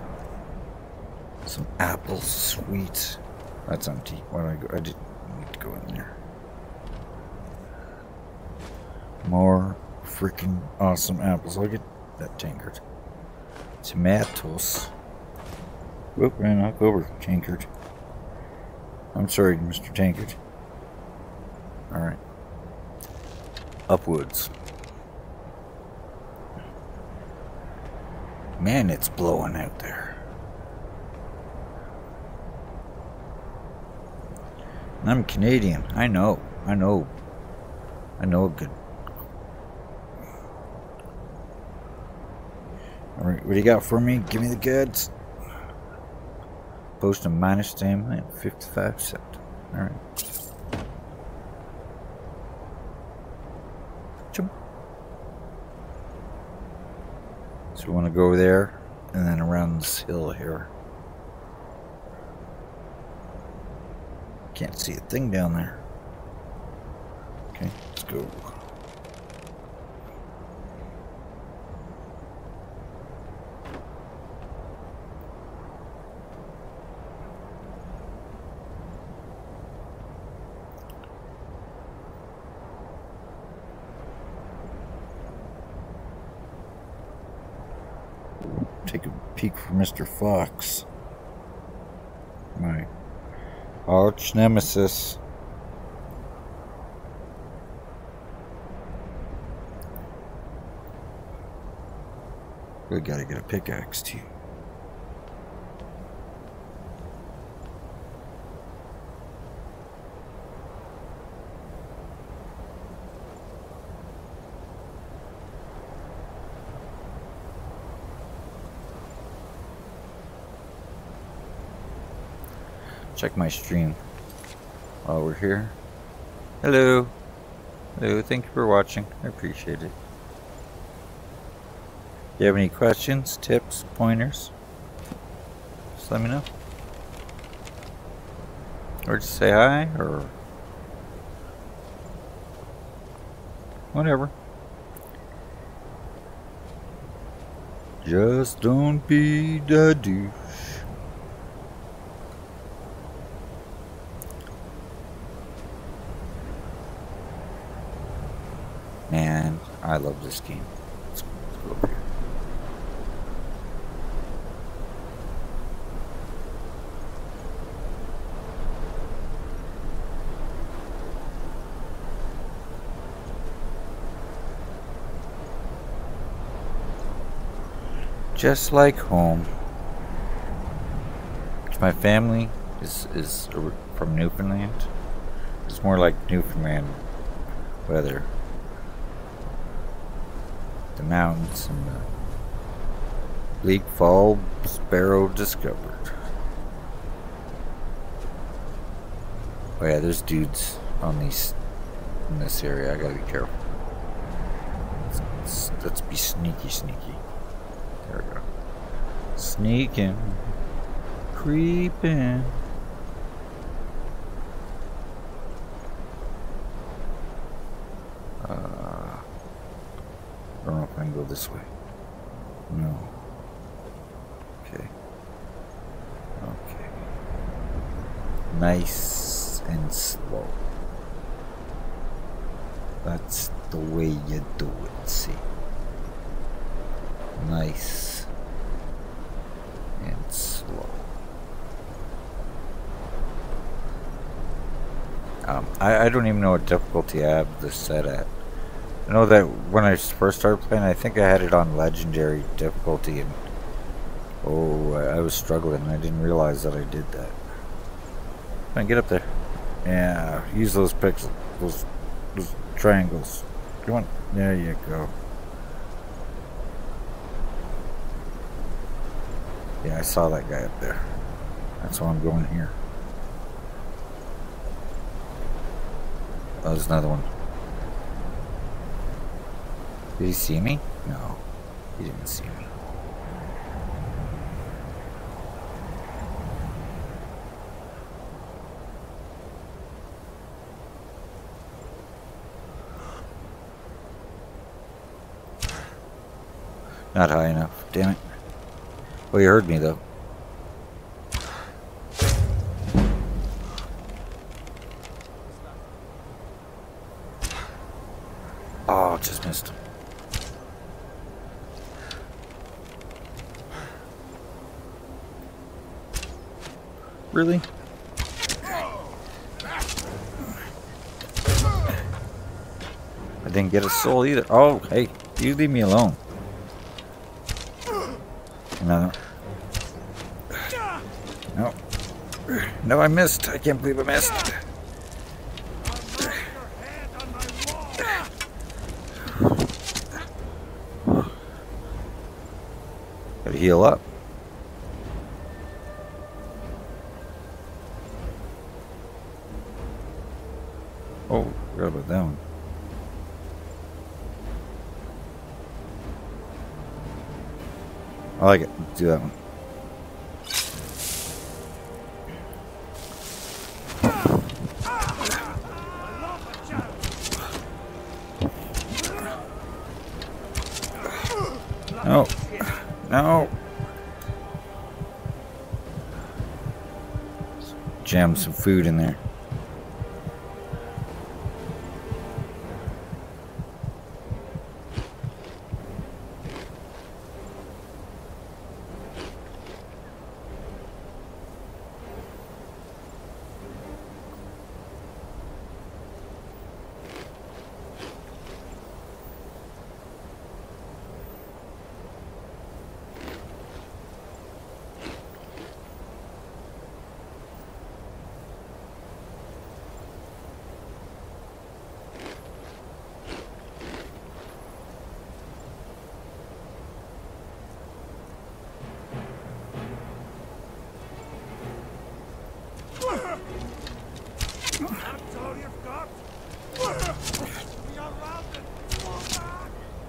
Some apples, sweet. That's empty. Why do I go? I didn't need to go in there. More freaking awesome apples. I'll get that tankard. Tomatoes. Whoop, ran knock over. Tankard. I'm sorry, Mr. Tankard. Alright. Upwoods. Man, it's blowing out there. And I'm Canadian. I know. I know. I know a good. Alright, what do you got for me? Give me the goods. Post a minus at 55 cent. Alright. So we want to go there and then around this hill here. Can't see a thing down there. Okay, let's go. Take a peek for Mr. Fox. My arch nemesis. We gotta get a pickaxe too. Check my stream while we're here. Hello. Hello, thank you for watching. I appreciate it. you have any questions, tips, pointers? Just let me know. Or just say hi, or whatever. Just don't be the douche. Man, I love this game. Let's, let's go. Just like home. My family is is from Newfoundland. It's more like Newfoundland weather the mountains and the Bleak Falls Barrow discovered. Oh yeah, there's dudes on these in this area. I gotta be careful. Let's, let's, let's be sneaky, sneaky. There we go. Sneaking, creeping. Uh, I don't know if I can go this way. No. Okay. Okay. Nice and slow. That's the way you do it, see. Nice and slow. Um, I, I don't even know what difficulty I have this set at. I know that when I first started playing, I think I had it on legendary difficulty, and oh, I was struggling. I didn't realize that I did that. On, get up there. Yeah, use those pixels, those, those triangles. Come on. There you go. Yeah, I saw that guy up there. That's why I'm going here. Oh, there's another one. Did he see me? No, he didn't see me. Not high enough, damn it. Well, you heard me though. Oh, just missed him. Really? I didn't get a soul either. Oh, hey, you leave me alone. No. No. No, I missed. I can't believe I missed. Gotta heal up. Oh, forgot about that one. I like it. Let's do that one. No. No. Jam some food in there.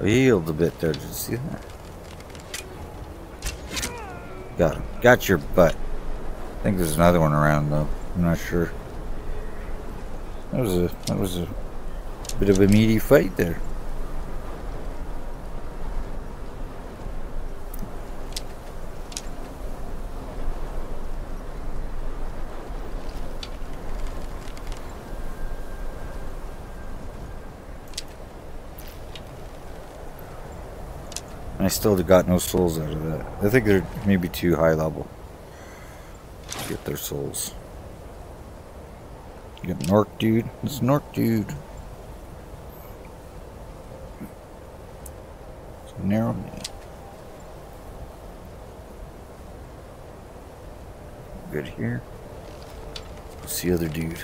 Healed a bit there. Did you see that? Got him. Got your butt. I think there's another one around though. I'm not sure. That was a that was a bit of a meaty fight there. I still got no souls out of that. I think they're maybe too high level to get their souls. You got Nord dude. It's Nord dude. Narrow me. Good here. What's the other dude?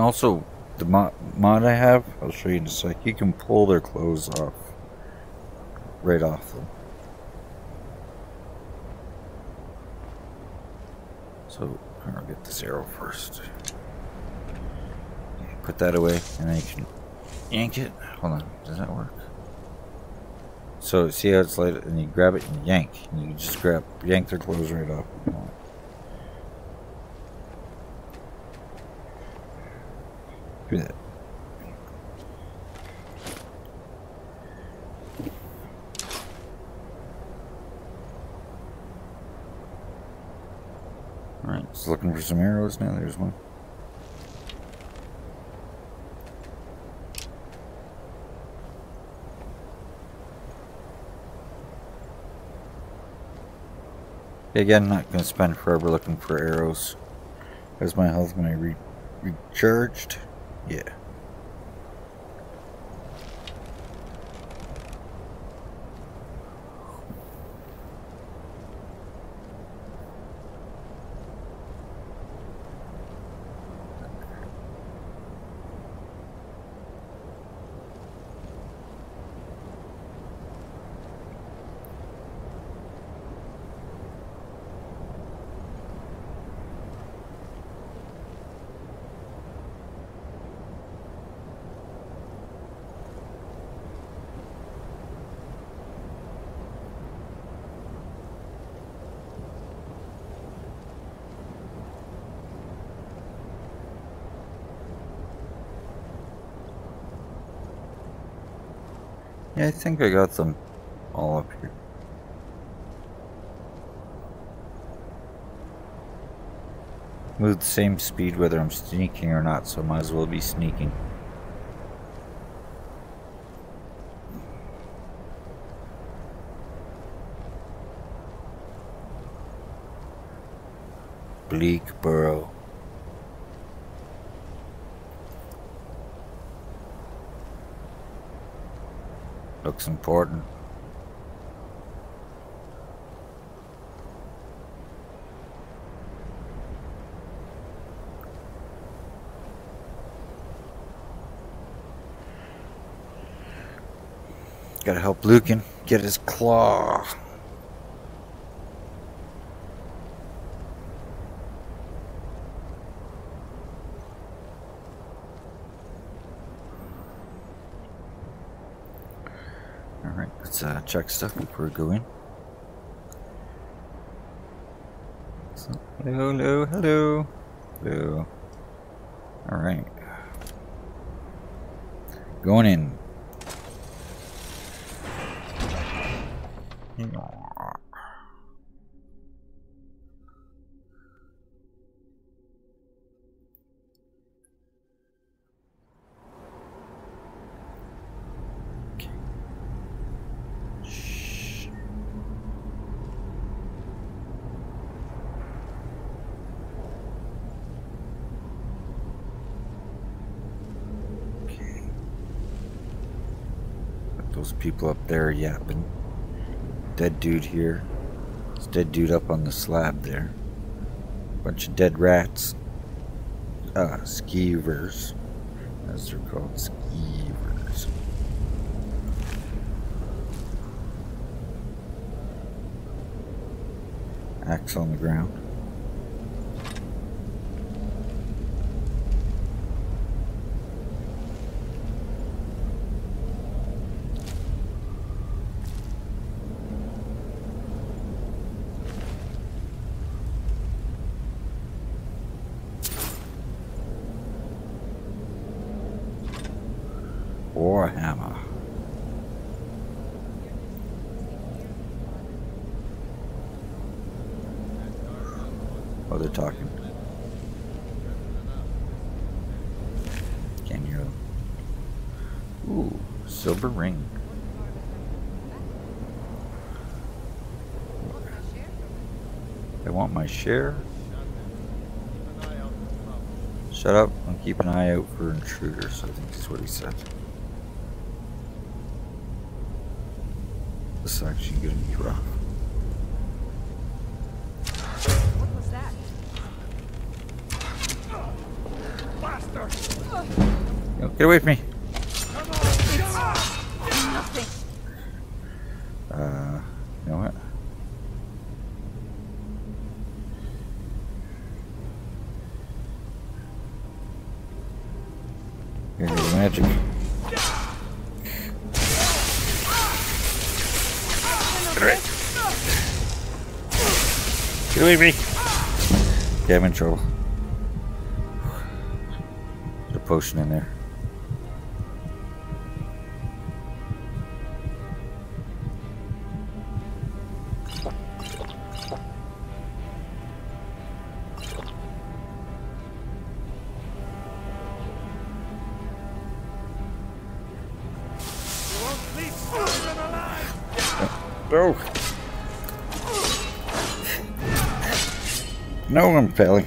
You also, the mod, I have, I'll show you in a sec, you can pull their clothes off. Right off them. So, I'll get this arrow first. Put that away, and then you can yank it. Hold on, does that work? So, see how it's like, and you grab it and yank. And you just grab, yank their clothes right off. Do that. Alright, just looking for some arrows now. There's one. Again, not going to spend forever looking for arrows. Is my health going to re recharged? Yeah. Think I got them all up here. Move the same speed whether I'm sneaking or not, so might as well be sneaking. Bleak Burrow. Looks important. Gotta help Lucan get his claw. let's uh, check stuff before we go in. So, hello, hello, hello, hello. All right, going in. people up there yapping. Dead dude here. It's dead dude up on the slab there. Bunch of dead rats. Uh, skeevers. As they're called, skeevers. Axe on the ground. Share. Shut up. I'm keeping an eye out for intruders, I think is what he said. This is actually to be rough.
What was that?
Yo, get away from me. Trouble. There's a potion in there. Failing.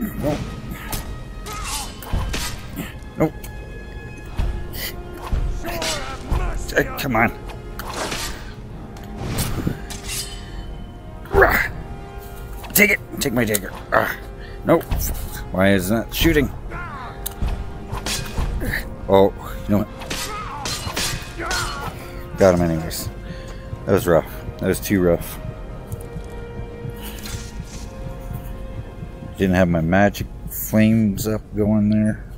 No. Nope. Uh, come on. Take it. Take my dagger. Ah. Nope. Why is that shooting? Oh, you know what? Got him anyways. That was rough. That was too rough. Didn't have my magic flames up going there.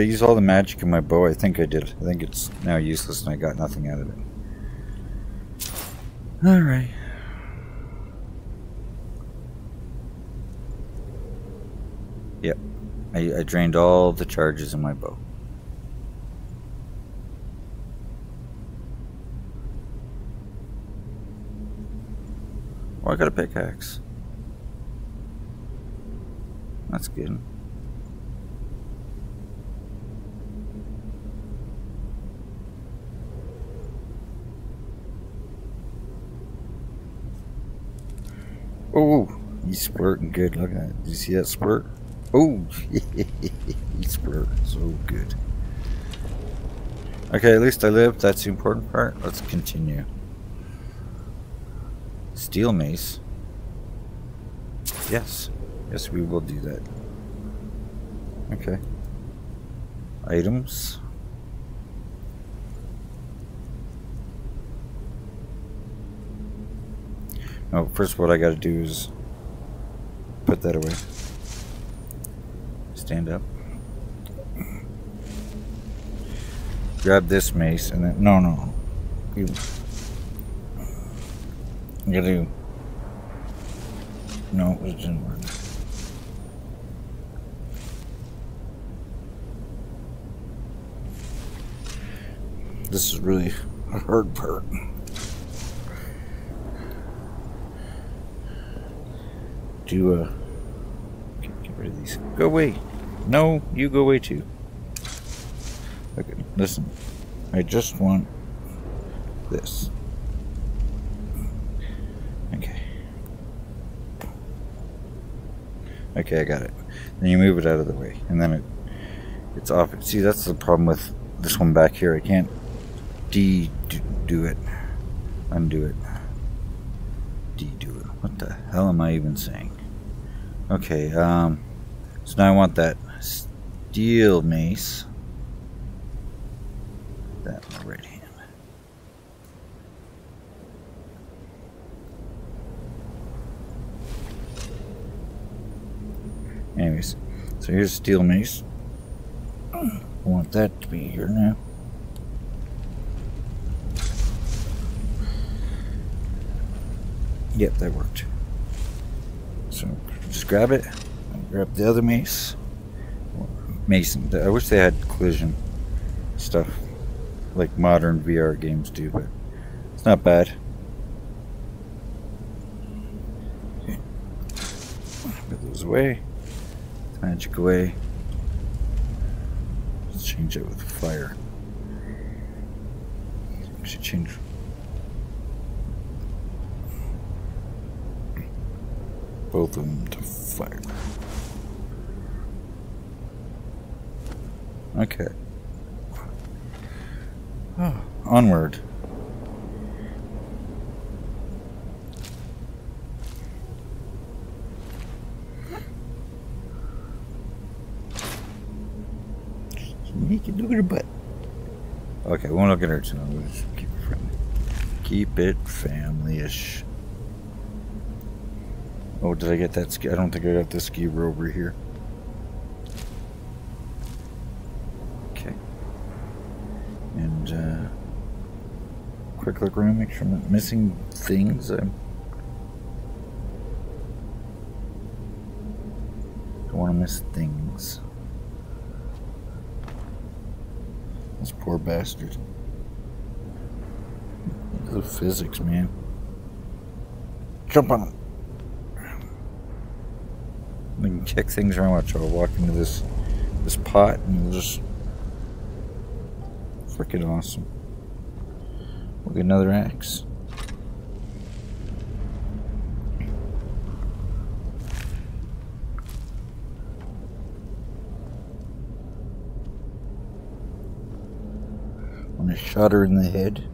I use all the magic in my bow? I think I did. I think it's now useless and I got nothing out of it. Alright. Yep. I, I drained all the charges in my bow. Oh, I got a pickaxe. That's good. Oh, he's splurting good. Look at that. Did you see that splurt? Oh, he's splurting so good. Okay, at least I lived. That's the important part. Let's continue. Steel mace. Yes. Yes, we will do that. Okay. Items. Oh, first what I gotta do is put that away. Stand up. Grab this mace and then no no. You gotta do No, it didn't work. This is really a hard part. Do uh get, get rid of these. Go away. No, you go away too. Okay, listen. I just want this. Okay. Okay, I got it. Then you move it out of the way, and then it it's off. See, that's the problem with this one back here. I can't de do it, undo it, de do it. What the hell am I even saying? Okay, um, so now I want that steel mace. That in my right hand. Anyways, so here's steel mace. I want that to be here now. Yep, that worked. So just grab it. Grab the other mace. Mason. I wish they had collision stuff like modern VR games do, but it's not bad. Okay. Put those away. Magic away. Let's change it with fire. We should change. Both of them to fire. Okay. Oh, onward. Make it look at her butt. Okay, we won't look at her long. We'll just keep it friendly. Keep it family-ish. Oh, did I get that ski? I don't think I got the ski over here. click around, make sure I'm not missing things. I don't want to miss things. This poor bastard. The physics, man. Jump on him. We can kick things around. Watch, I'll walk into this this pot and just freaking awesome. We'll get another axe. Want to shot her in the head.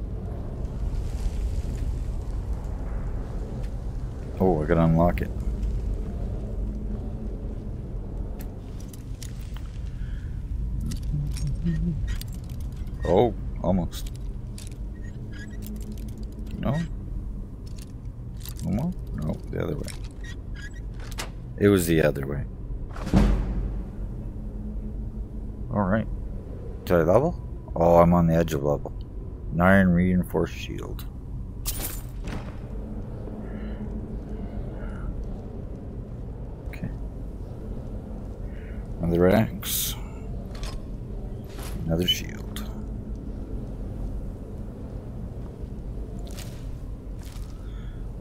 Oh, I gotta unlock it. Oh, almost. No? No more? No, the other way. It was the other way. Alright. Did I level? Oh, I'm on the edge of level. An iron reinforced shield. Okay. Another axe. Another shield.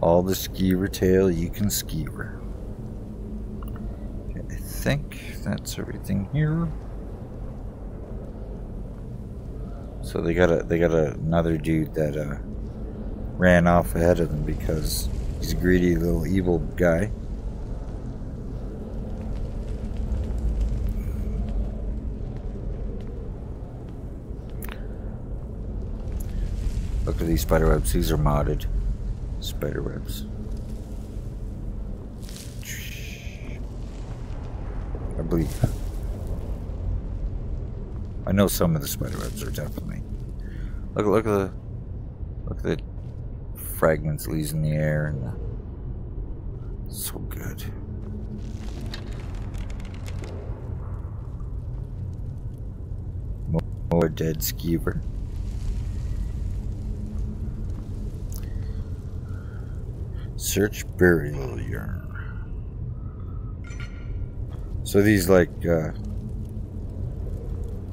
All the skeever tail you can skeever. Okay, I think that's everything here. So they got a they got a, another dude that uh, ran off ahead of them because he's a greedy little evil guy. Look at these spider webs. These are modded spider webs. Believe. I know some of the spider webs are definitely. Look! Look at the. Look at the fragments leaves in the air and. The, so good. More dead skeever. Search burial urn. So these like uh,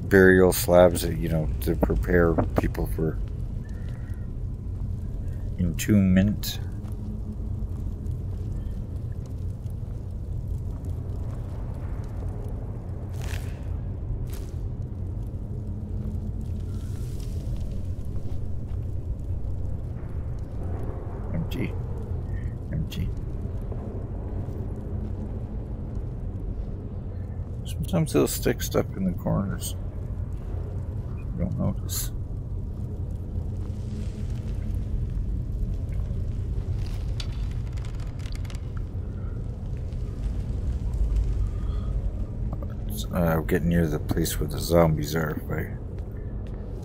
burial slabs, that you know, to prepare people for entombment. Empty. Empty. Sometimes they'll stick stuff in the corners. You don't notice. Uh, getting near the place where the zombies are, if I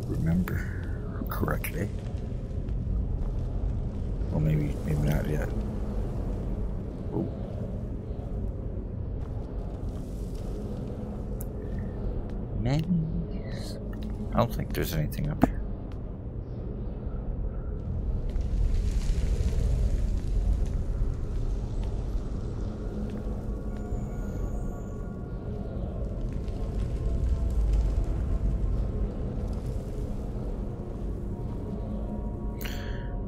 remember correctly. Well, maybe, maybe not yet. Oh. I don't think there's anything up here.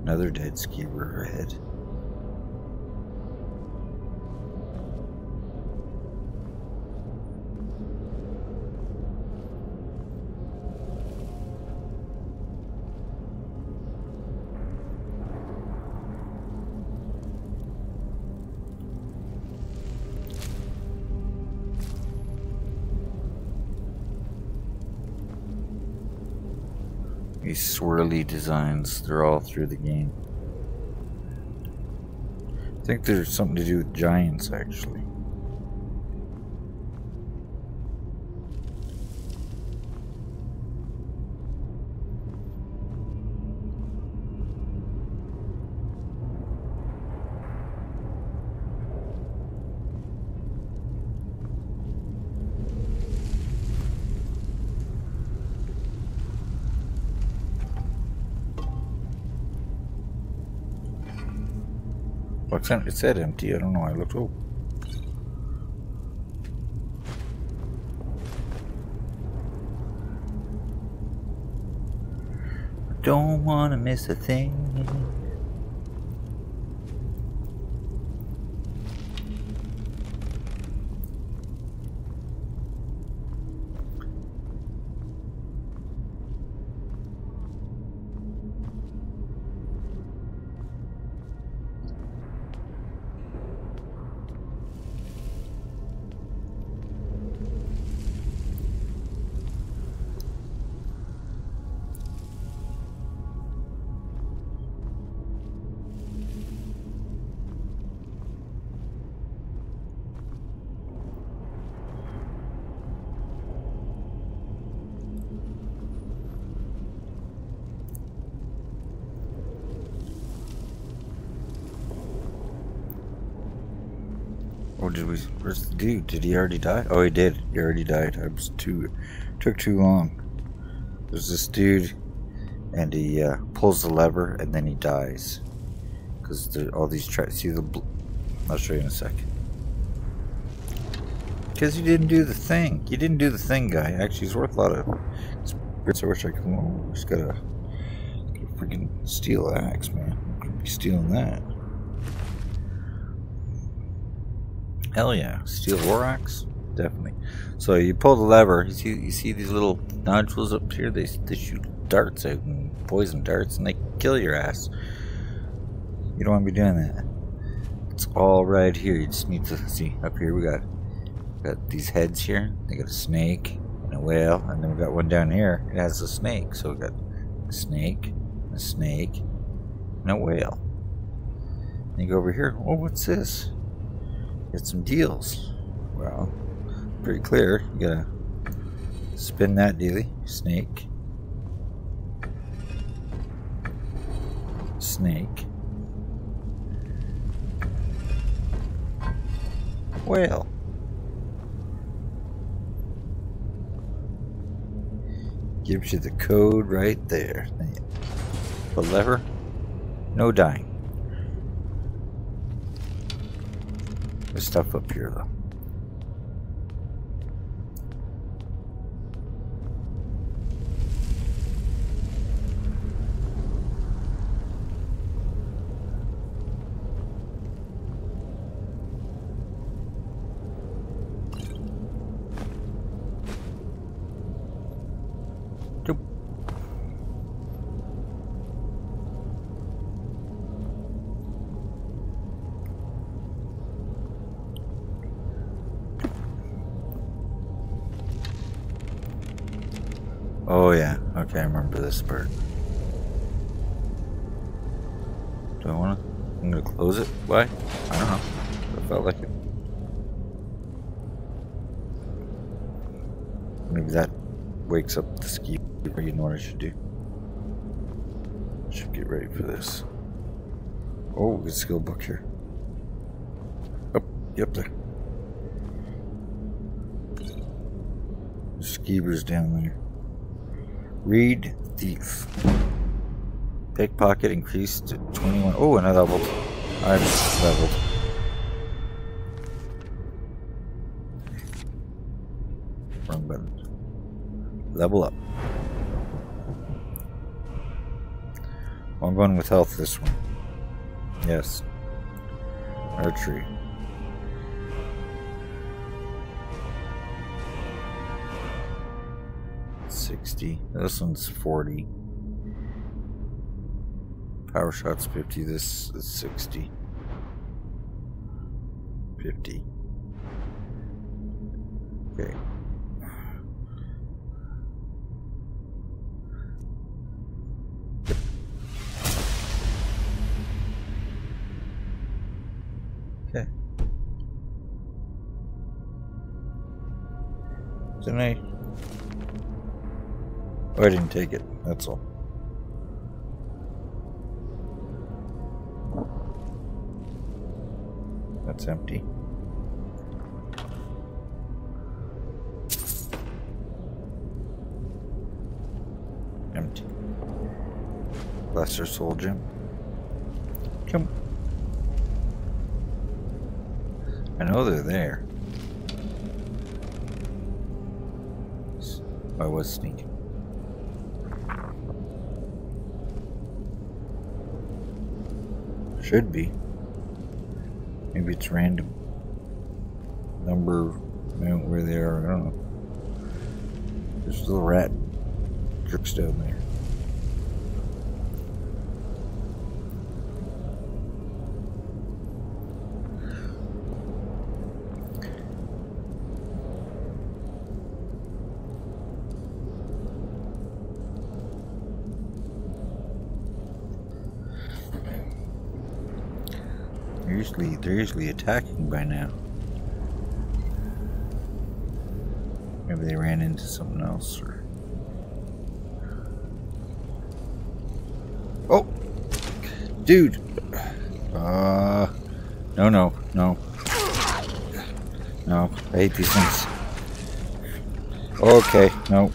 Another dead skeever ahead. These swirly designs, they're all through the game. I think there's something to do with giants, actually. it's it said empty. I don't know. I looked. Oh, don't wanna miss a thing. Dude? Did he already die? Oh, he did. He already died. I was too. Took too long. There's this dude, and he uh, pulls the lever, and then he dies. Because all these try. See the. I'll show you in a second. Because you didn't do the thing. You didn't do the thing, guy. Actually, he's worth a lot of. I wish I could. Oh, just gotta. gotta freaking steel axe, man. I could be stealing that. Hell yeah, steel war axe, definitely. So you pull the lever. You see, you see these little nodules up here. They they shoot darts out, poison darts, and they kill your ass. You don't want to be doing that. It's all right here. You just need to see up here. We got got these heads here. They got a snake and a whale, and then we got one down here. It has a snake. So we got a snake, a snake, and a whale. And you go over here. Oh, what's this? Get some deals. Well, pretty clear. You gotta spin that dealy. Snake. Snake. Whale. Gives you the code right there. The lever. No dying. There's stuff up here though. This. Do I wanna? I'm gonna close it. Why? I don't know. I felt like it. Maybe that wakes up the ski. You know what I should do? Should get ready for this. Oh, good skill book here. Up, oh, yep there. Skeever's down there. Read thief. Pickpocket increased to 21. Oh, and I leveled. I'm leveled. Wrong button. Level up. I'm going with health this one. Yes. Archery. 60. This one's 40. Power shot's 50. This is 60. 50. Okay. Okay. Tonight. I didn't take it, that's all. That's empty. Empty. Lesser soul gem. Come. I know they're there. I was sneaking. Should be. Maybe it's random. Number, where they are, I don't know. There's a little rat jerks down there. They're usually they're usually attacking by now. Maybe they ran into something else or Oh! Dude! Uh no no no. No I hate these things. Okay no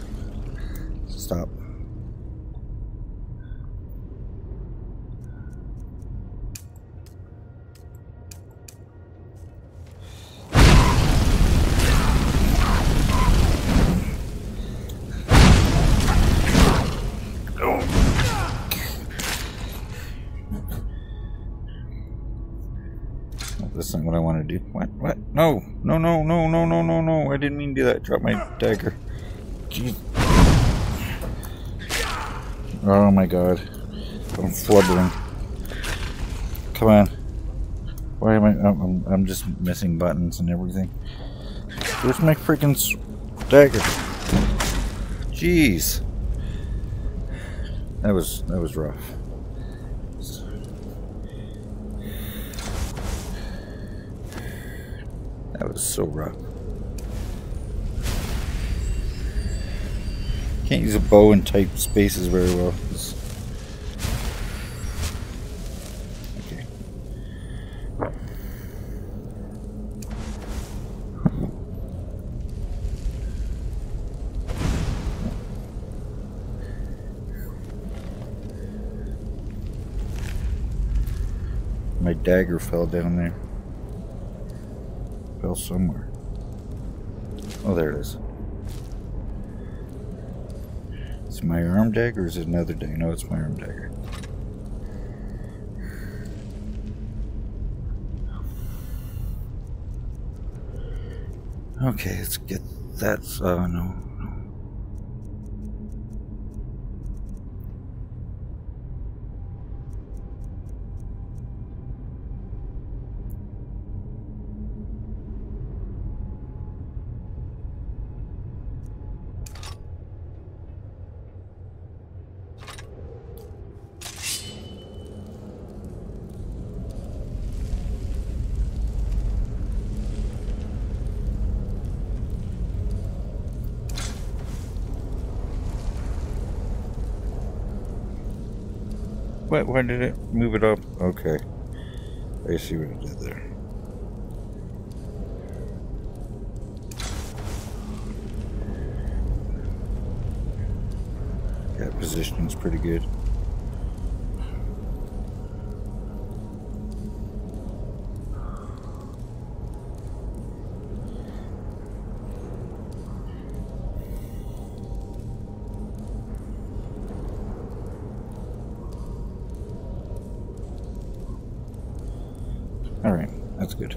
Drop my dagger. Jeez. Oh my god. I'm flubbering. Come on. Why am I? I'm, I'm, just missing buttons and everything. Where's my freaking dagger? Jeez. That was, that was rough. That was so rough. Can't use a bow in tight spaces very well. Okay. My dagger fell down there fell somewhere. Oh, there it is. It's my arm dagger or is it another dagger? No, it's my arm dagger. Okay, let's get that. Oh, no. Why did it move it up? Okay. I see what it did there. Yeah, positioning's pretty good. That's good.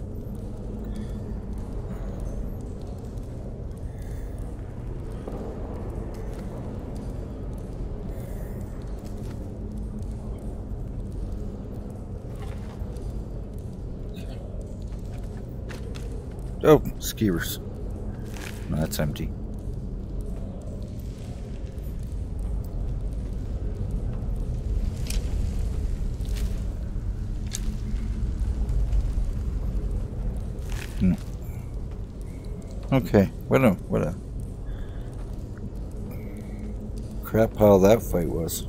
Oh, skewers. No, that's empty. Hmm. Okay, what a what a crap pile that fight was.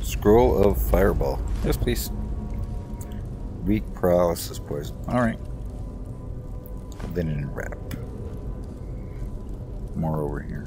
Scroll of Fireball. Yes, please. Weak paralysis poison. Alright. Linen wrap. More over here.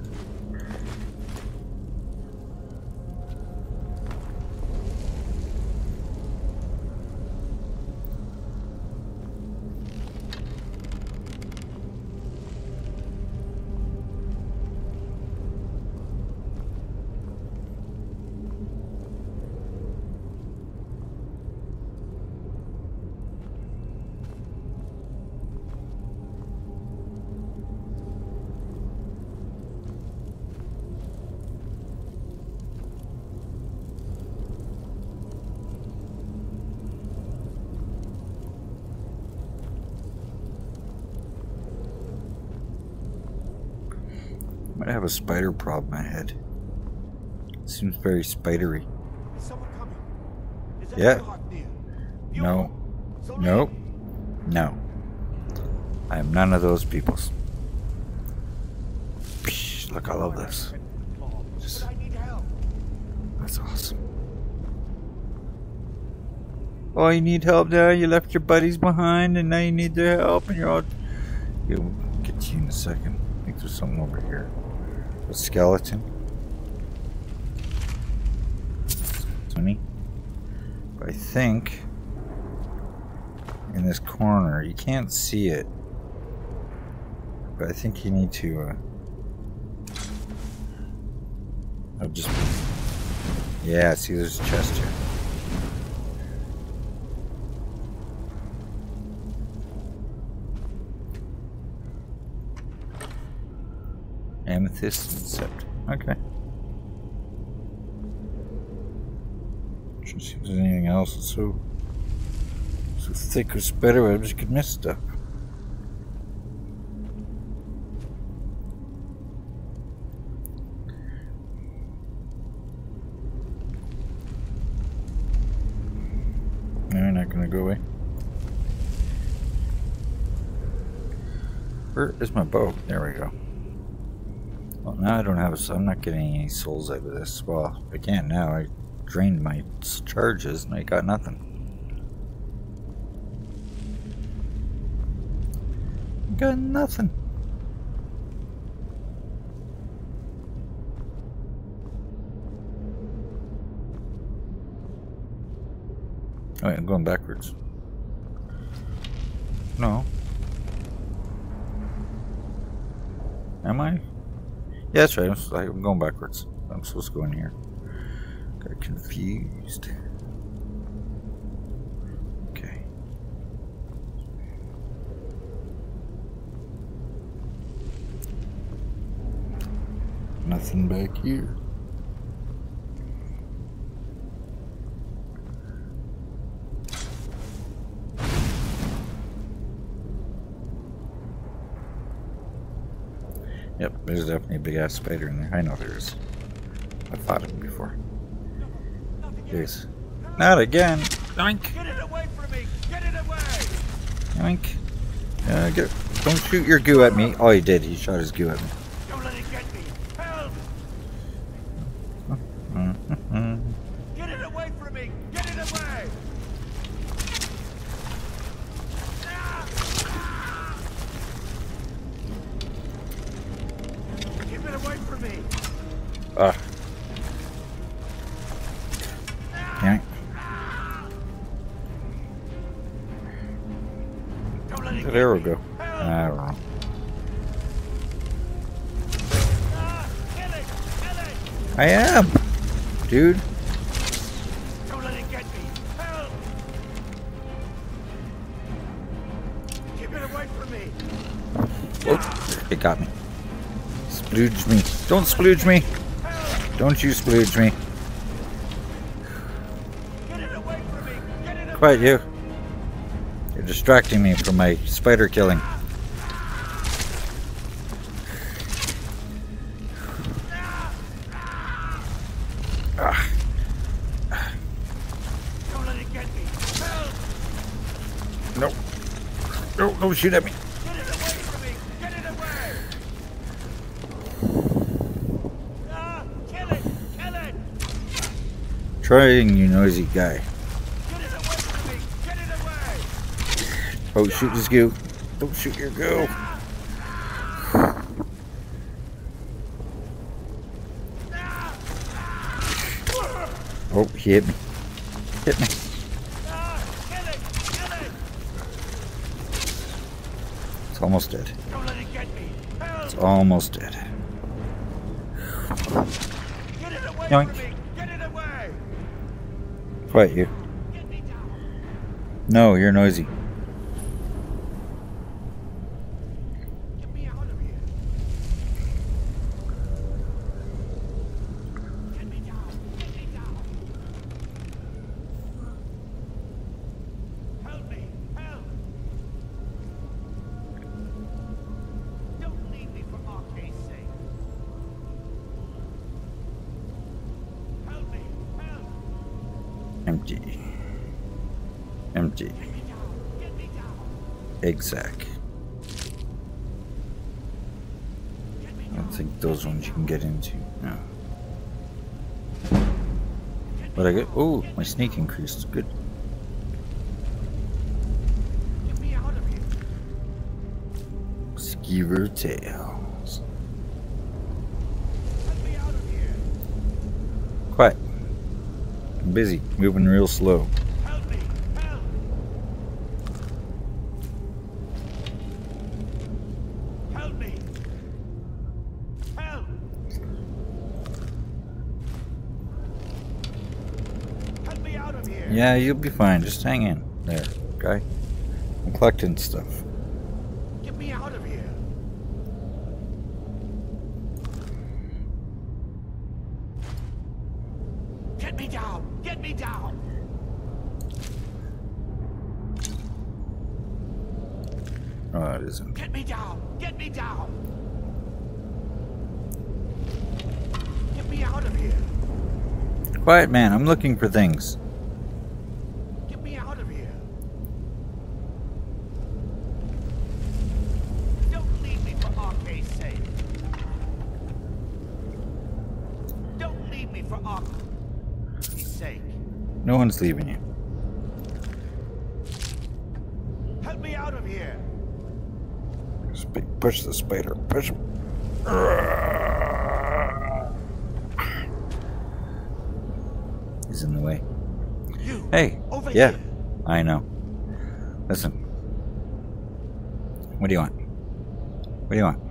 Spider problem ahead. Seems very spidery.
Is someone coming? Is
Yeah. No. Nope. No. I am none of those peoples. Psh, Look, I love this. Just-
But I need help.
That's awesome. Oh, you need help now? You left your buddies behind and now you need their help and you're all... You'll get you in a second. I think there's something over here. Skeleton. Tony. But I think... In this corner, you can't see it. But I think you need to... Uh, I'll just... Yeah, see there's a chest here. Amethyst and sept. Okay. Trying to see if there's anything else that's so so thick or spiderwebs you could miss stuff. No, you're not gonna go away. Where is my bow? There we go. Now I don't have a. I'm not getting any souls out of this. Well, I can't now. I drained my charges and I got nothing. Got nothing. Oh, I'm going backwards. No. Am I? Yeah, that's right. I'm, I'm going backwards. I'm supposed to go in here. Got confused. Okay. Nothing back here. Yep, there's definitely a big ass spider in there. I know there is. I've fought him before. There's. Not again! Yoink!
Get it away from me! Get it away!
Yoink! Uh, get, don't shoot your goo at me. Oh, he did. He shot his goo at me.
It
got me. Splooge me. Don't splooge me. Don't you splooge me. Quiet you. You're distracting me from my spider killing. No. No, don't shoot at me.
Get it away from me! Get it away! Ah, kill it! Kill it!
Trying, you noisy guy. Oh, shoot this goo. Don't shoot your goo. Oh, he hit me. Hit me. It's almost dead. It's almost dead. Yoink. Quiet you. No, you're noisy. My sneak increased. Good.
Get me out of here.
Skeever tails.
Get me out of here.
Quiet. I'm busy. Moving real slow. Yeah, you'll be fine. Just hang in there, okay? I'm collecting stuff.
Get me out of here. Get me down. Get me down.
Oh, it isn't.
Get me down. Get me down. Get me out of here.
Quiet, man. I'm looking for things.
Get me out of here. Don't leave me for Arkay's sake. Don't leave me for Arkay's sake.
No one's leaving you.
Help me out of here.
Sp- push the spider. Push him. He's in the way.
You.
Hey.
Over
yeah. I know. Listen. What do you want? What do you want?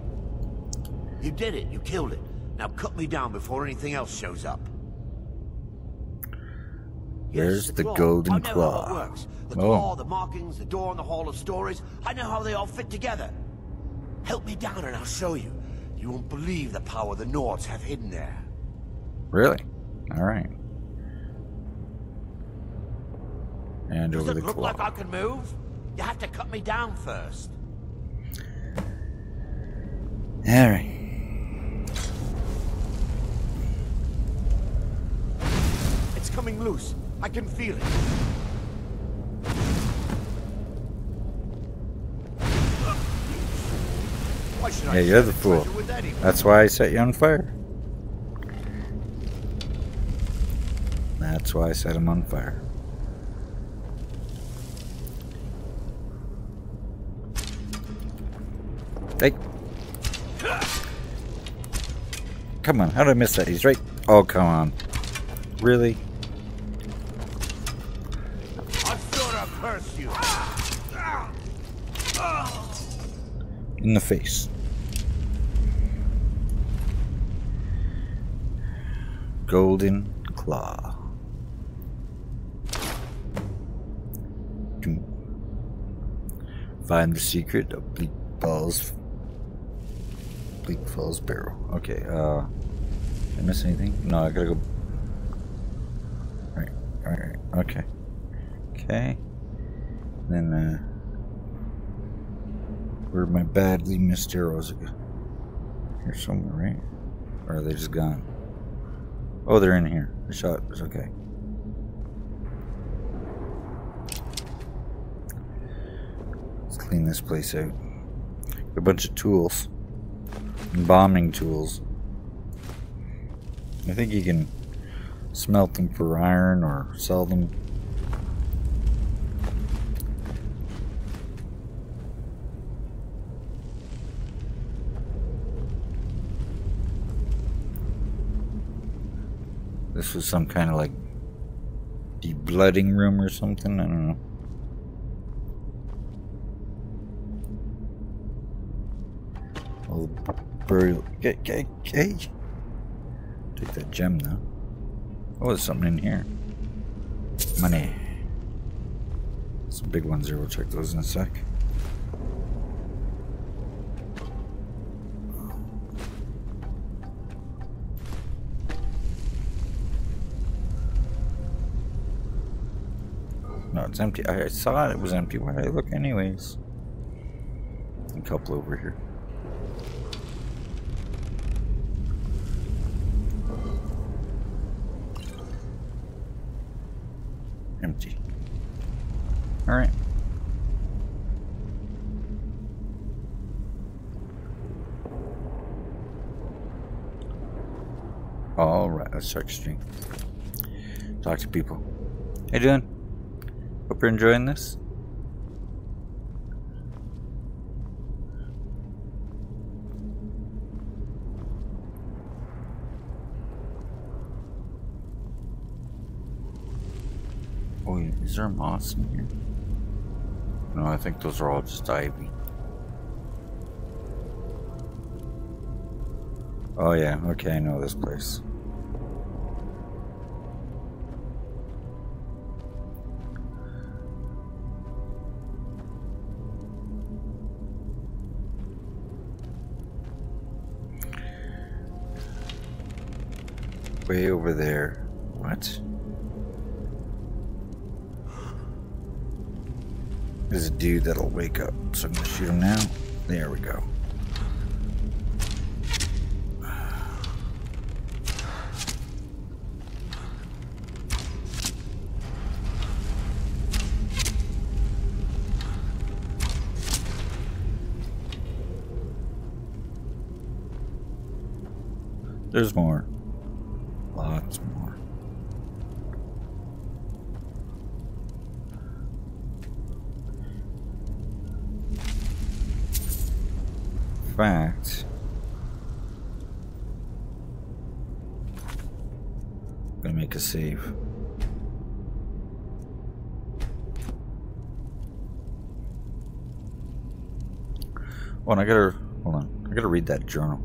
You did it. You killed it. Now cut me down before anything else shows up.
There's the
claw.
golden
I know how
claw.
it works. The
Oh.
claw, the markings, the door in the Hall of Stories. I know how they all fit together. Help me down and I'll show you. You won't believe the power the Nords have hidden there.
Really? All right. And
Does
over
it look like I can move? You have to cut me down first.
All right.
It's coming loose. I can feel it. Why
Yeah, you're the fool.
treasure with anyone?
That's why I set you on fire. That's why I set him on fire. Hey. Come on, how did I miss that? He's right. Oh, come on. Really?
I thought I'd curse you.
In the face. Golden Claw. Find the secret of Bleak Falls. Bleak Falls Barrow. Okay, uh. Did I miss anything? No, I gotta go. Right, alright, okay. Okay. Then, uh. Where my badly missed arrows? Here somewhere, right? Or are they just gone? Oh, they're in here. The shot was okay. Let's clean this place out. A bunch of tools. Embalming tools. I think you can smelt them for iron or sell them. This was some kind of like deblooding room or something. I don't know. Oh, burial. Get, get, get. Take that gem now. Oh, there's something in here. Money. Some big ones here. We'll check those in a sec. No, it's empty. I saw it was empty. Why did I look anyways? A couple over here. Alright. Alright, let's start stream. Talk to people. How you doing? Hope you're enjoying this. Oh, is there moss in here? No, I think those are all just ivy. Oh yeah, okay, I know this place. Way over there. There's a dude that'll wake up, so I'm gonna shoot him now. There we go. There's more. Lots more. fact, I'm gonna make a save. Oh, and I gotta hold on. I gotta read that journal.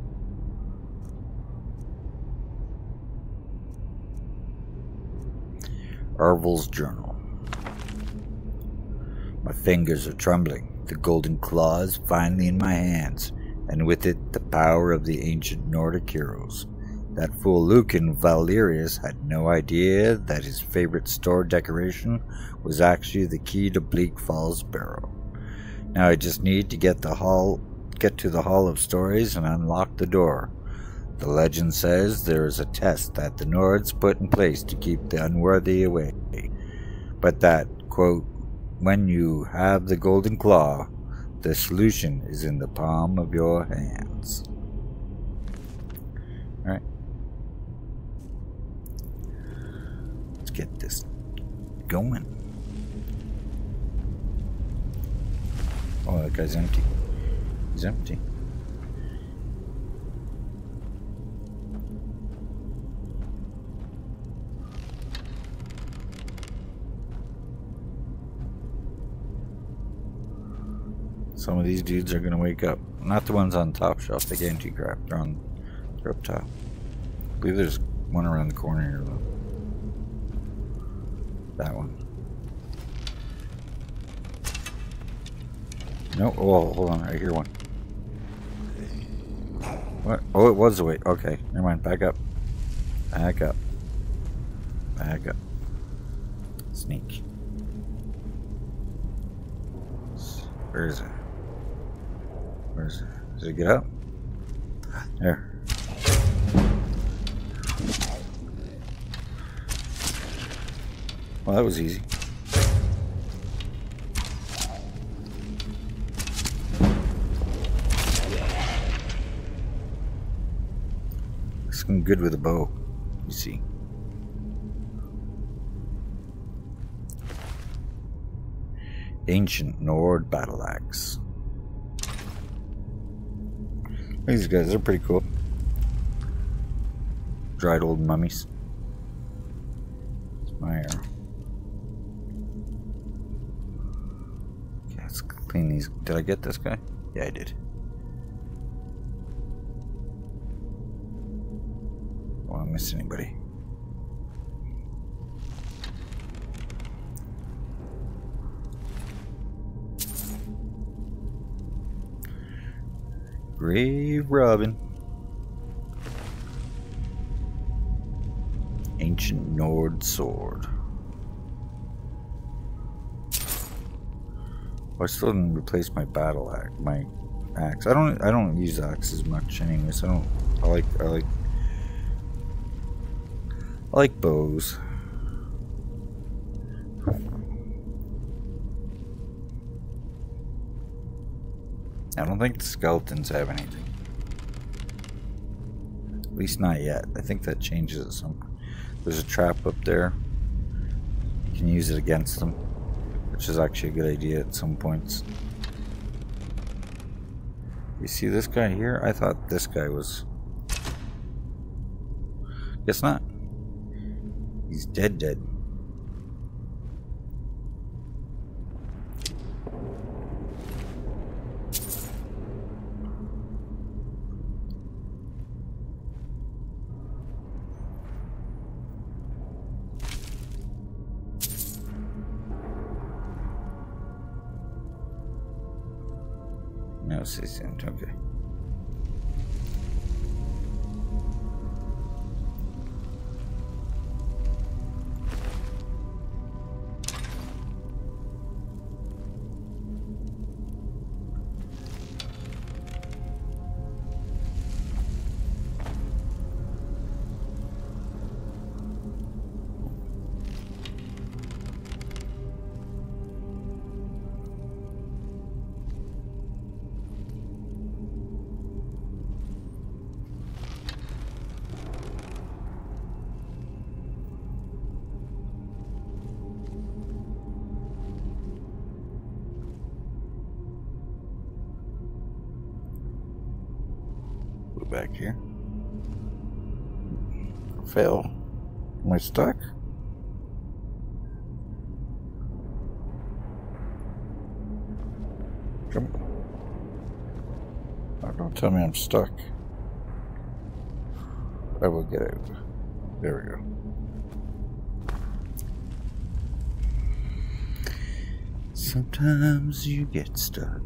Arvel's journal. My fingers are trembling. The golden claws finally in my hands and with it the power of the ancient Nordic heroes. That fool Lucan Valerius had no idea that his favorite store decoration was actually the key to Bleak Falls Barrow. Now I just need to get the hall get to the Hall of Stories and unlock the door. The legend says there is a test that the Nords put in place to keep the unworthy away. But that, quote, when you have the golden claw, the solution is in the palm of your hands. Alright. Let's get this going. Oh, that guy's empty. He's empty. Some of these dudes are gonna wake up. Not the ones on top shelf, they empty crap. They're on they're up top. I believe there's one around the corner here though. That one. No, oh, hold on, I hear one. What? Oh, it was the way. Okay, never mind. Back up. Back up. Back up. Sneak. Where is it? Where's it? Did it get up? There. Well, that was easy. Looking good with a bow, you see. Ancient Nord battle axe. These guys are pretty cool. Dried old mummies. It's my arrow. Okay, let's clean these. Did I get this guy? Yeah, I did. Miss anybody. Grave Robin. Ancient Nord sword. Oh, I still didn't replace my battle axe. My axe. I don't. I don't use axes much, anyways. I don't. I like. I like. I like bows. I don't think the skeletons have anything. At least not yet. I think that changes at some point. There's a trap up there. You can use it against them. Which is actually a good idea at some points. You see this guy here? I thought this guy was... Guess not. He's dead dead. No, okay. Stuck? Come on. Don't tell me I'm stuck. I will get out. There we go. Sometimes you get stuck.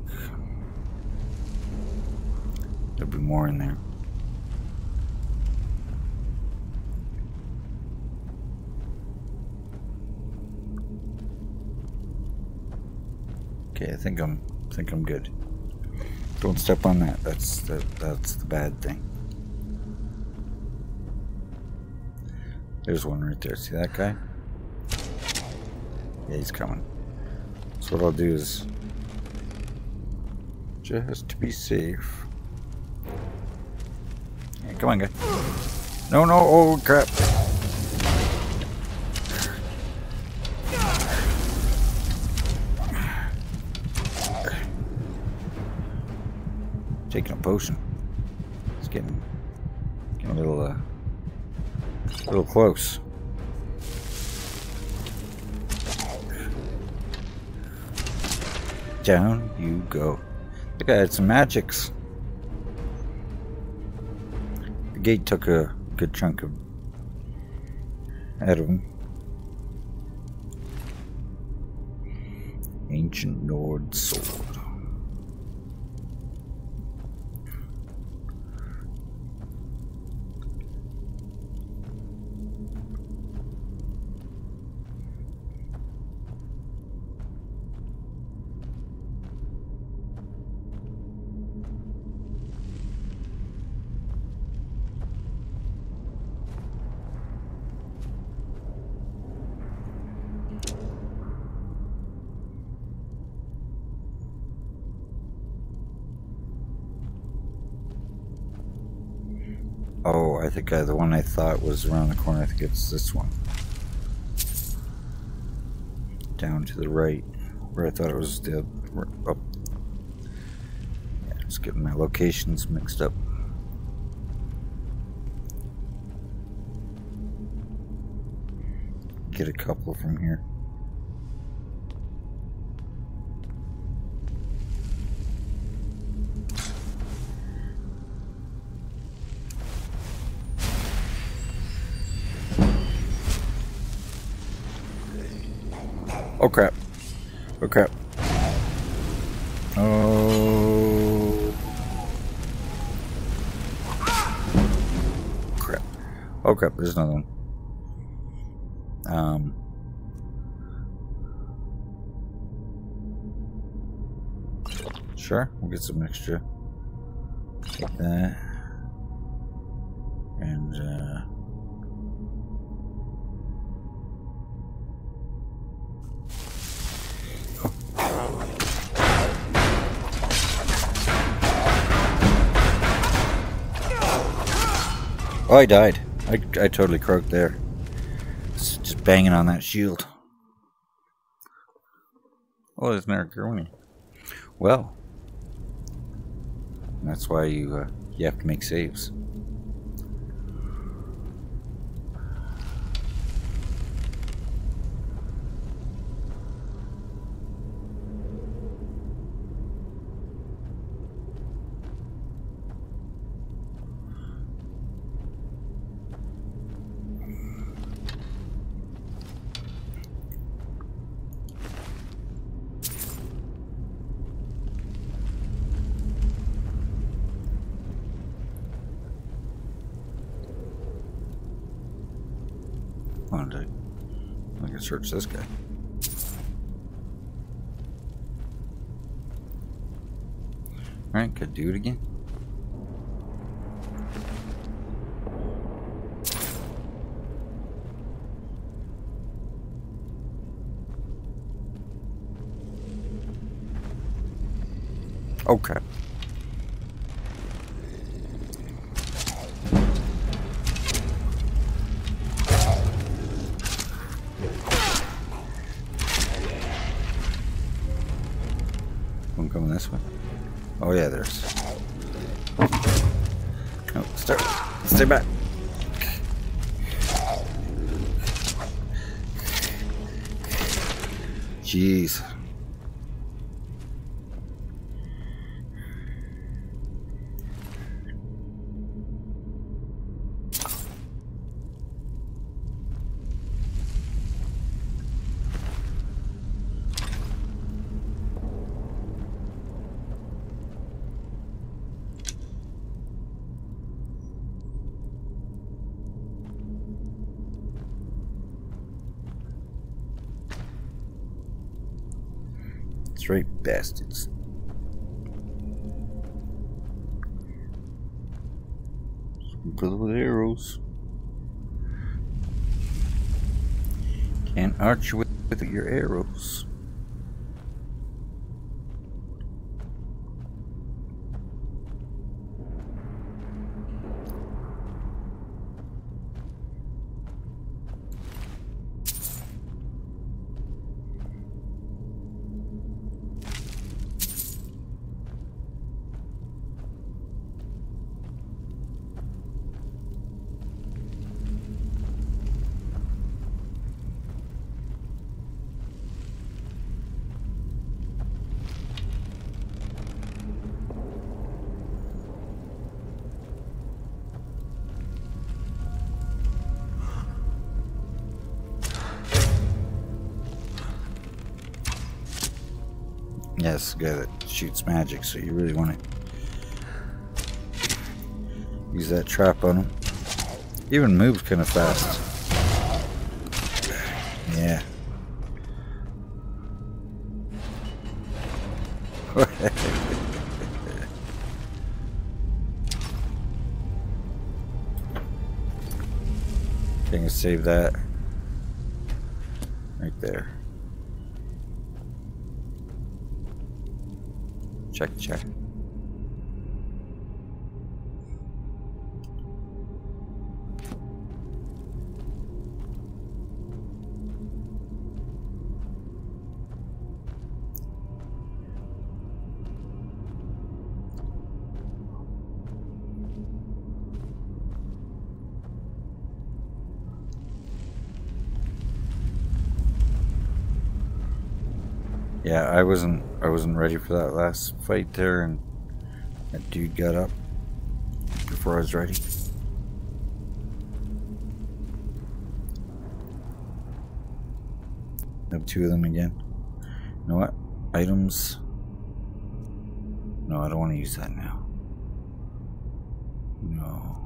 There'll be more in there. Okay, I think I'm think I'm good. Don't step on that. That's the that's the bad thing. There's one right there. See that guy? Yeah, he's coming. So what I'll do is just to be safe. Yeah, come on, guy. No, no, oh crap. Potion. It's getting, getting a little, uh, a little close. Down you go. Look at some magics. The gate took a good chunk of out of him. Ancient Nord sword. Oh, I think I, the one I thought was around the corner, I think it's this one. Down to the right, where I thought it was the up. Yeah, just getting my locations mixed up. Get a couple from here. Oh crap. Oh crap. Oh. Crap. Oh crap, there's another one. Um. Sure, we'll get some extra. Take that. Oh, I died. I, I totally croaked there. Just banging on that shield. Oh, there's Naragoni. Well, that's why you uh, you have to make saves. Come on, dude. I can search this guy. Alright, could do it again. Okay. With, with your arrows. The guy that shoots magic, so you really want to use that trap on him. Even moves kind of fast. Yeah. Can you save that? Right there. Check, check. Yeah, I wasn't I wasn't ready for that last fight there and that dude got up before I was ready. Have two of them again. You know what? Items. No, I don't want to use that now. No.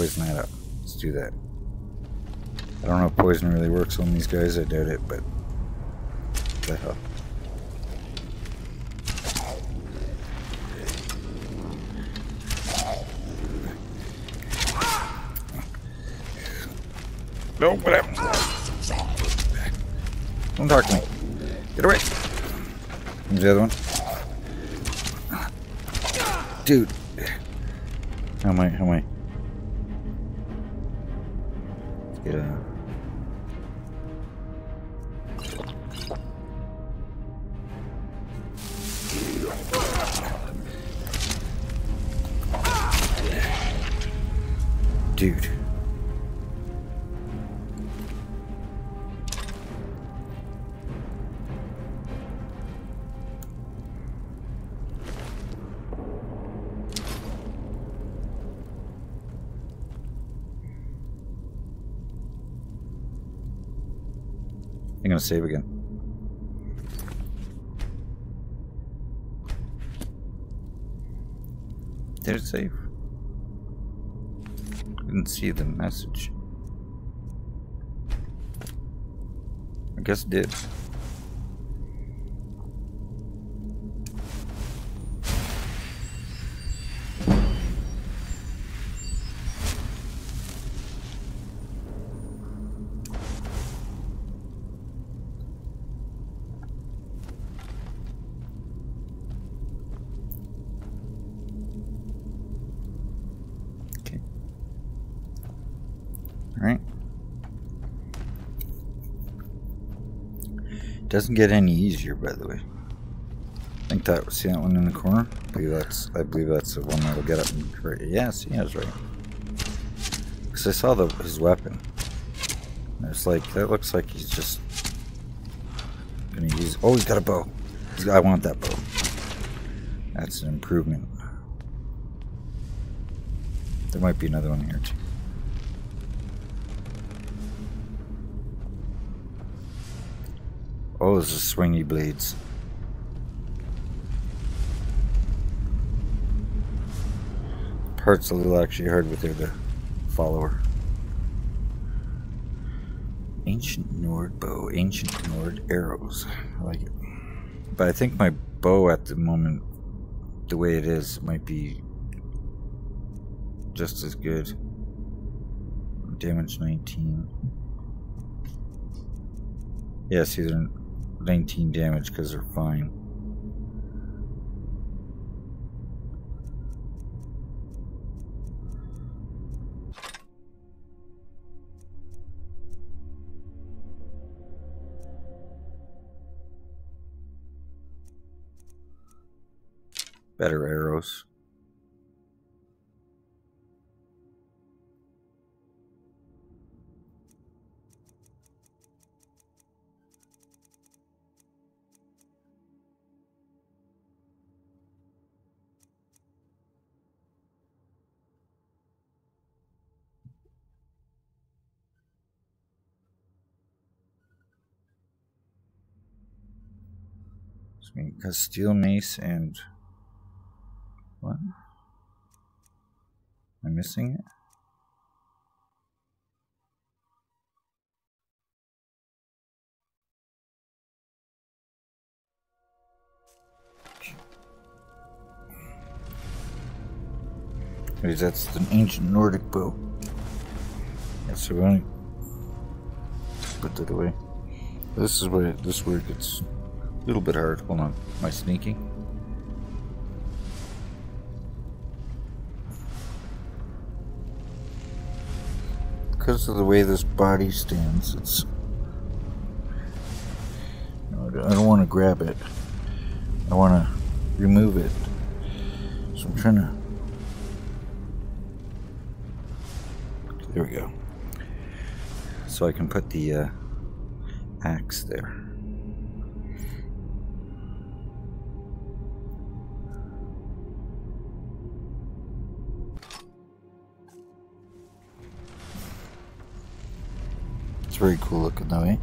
poison that up. Let's do that. I don't know if poison really works on these guys. I doubt it, but the hell. No, whatever. Don't talk to me. Get away. Here's the other one. Dude. How am I? How am I? A. Dude. Save again. Did it save? Didn't see the message. I guess it did. Doesn't get any easier, by the way. I think that see that one in the corner. I believe that's I believe that's the one that'll get up and correct. Yeah, see, I was right. Because I saw the his weapon. It's like that looks like he's just gonna use. Oh, he's got a bow. He's, I want that bow. That's an improvement. There might be another one here too. This is swingy blades. Hurts a little actually hard with the follower. Ancient Nord bow, ancient Nord arrows. I like it. But I think my bow at the moment, the way it is, might be just as good. Damage 19. Yeah, see, they're 19 damage because they're fine. Better arrows. Got steel mace and what? Am I missing it? Wait, that's an ancient Nordic bow. That's so only put that away. This is where this is where it gets a little bit hard. Hold on, am I sneaking? Because of the way this body stands, it's. I don't want to grab it. I want to remove it. So I'm trying to. There we go. So I can put the uh, axe there. Very cool looking though, eh?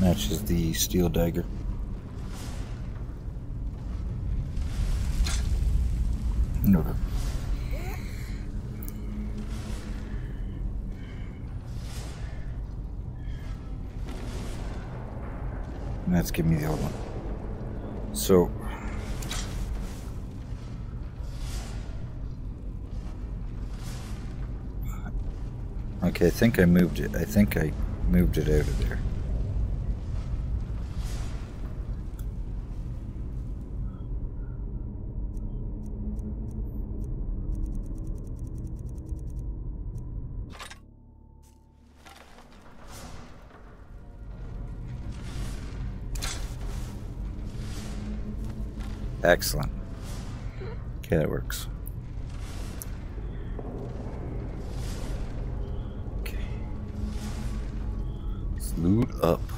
Matches the steel dagger. No. That's give me the other one. So Okay, I think I moved it. I think I moved it out of there. Excellent. Okay, that works. Up.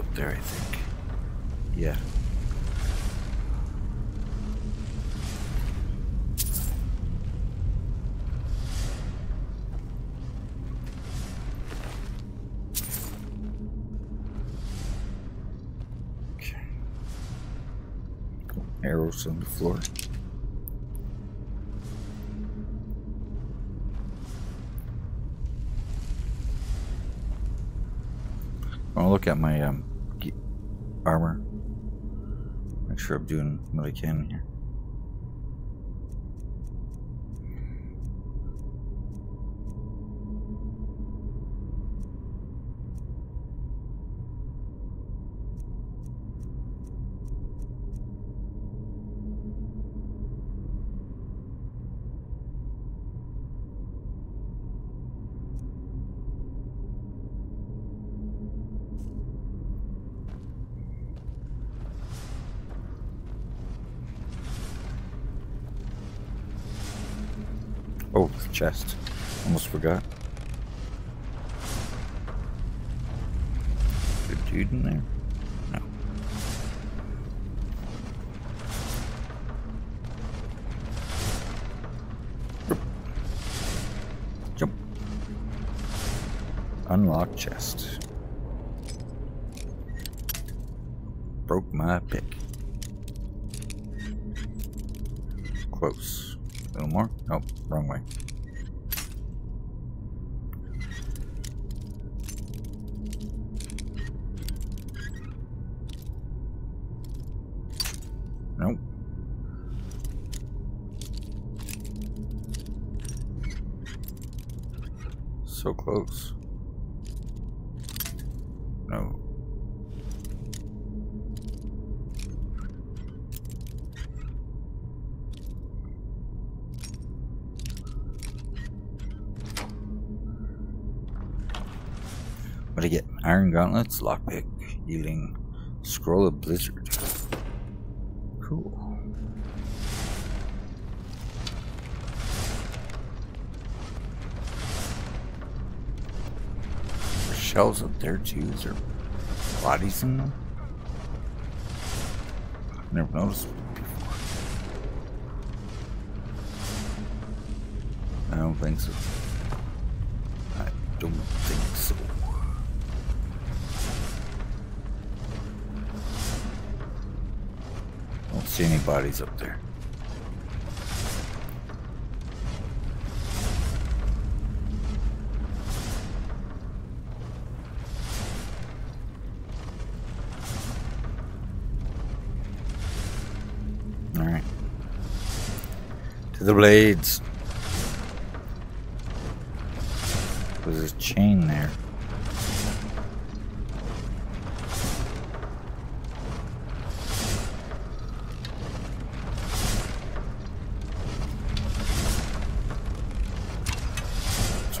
Up there, I think. Yeah. Okay. Arrows on the floor. I'll look at my um, ge- armor. I'm doing what I can here. Chest. Almost forgot. Good dude in there? Gauntlets, lockpick, Healing. scroll of blizzard. Cool. There's shells up there too. Is there bodies in them? Never noticed before. I don't think so. I don't think see any bodies up there. Alright. To the blades. There's a chain there.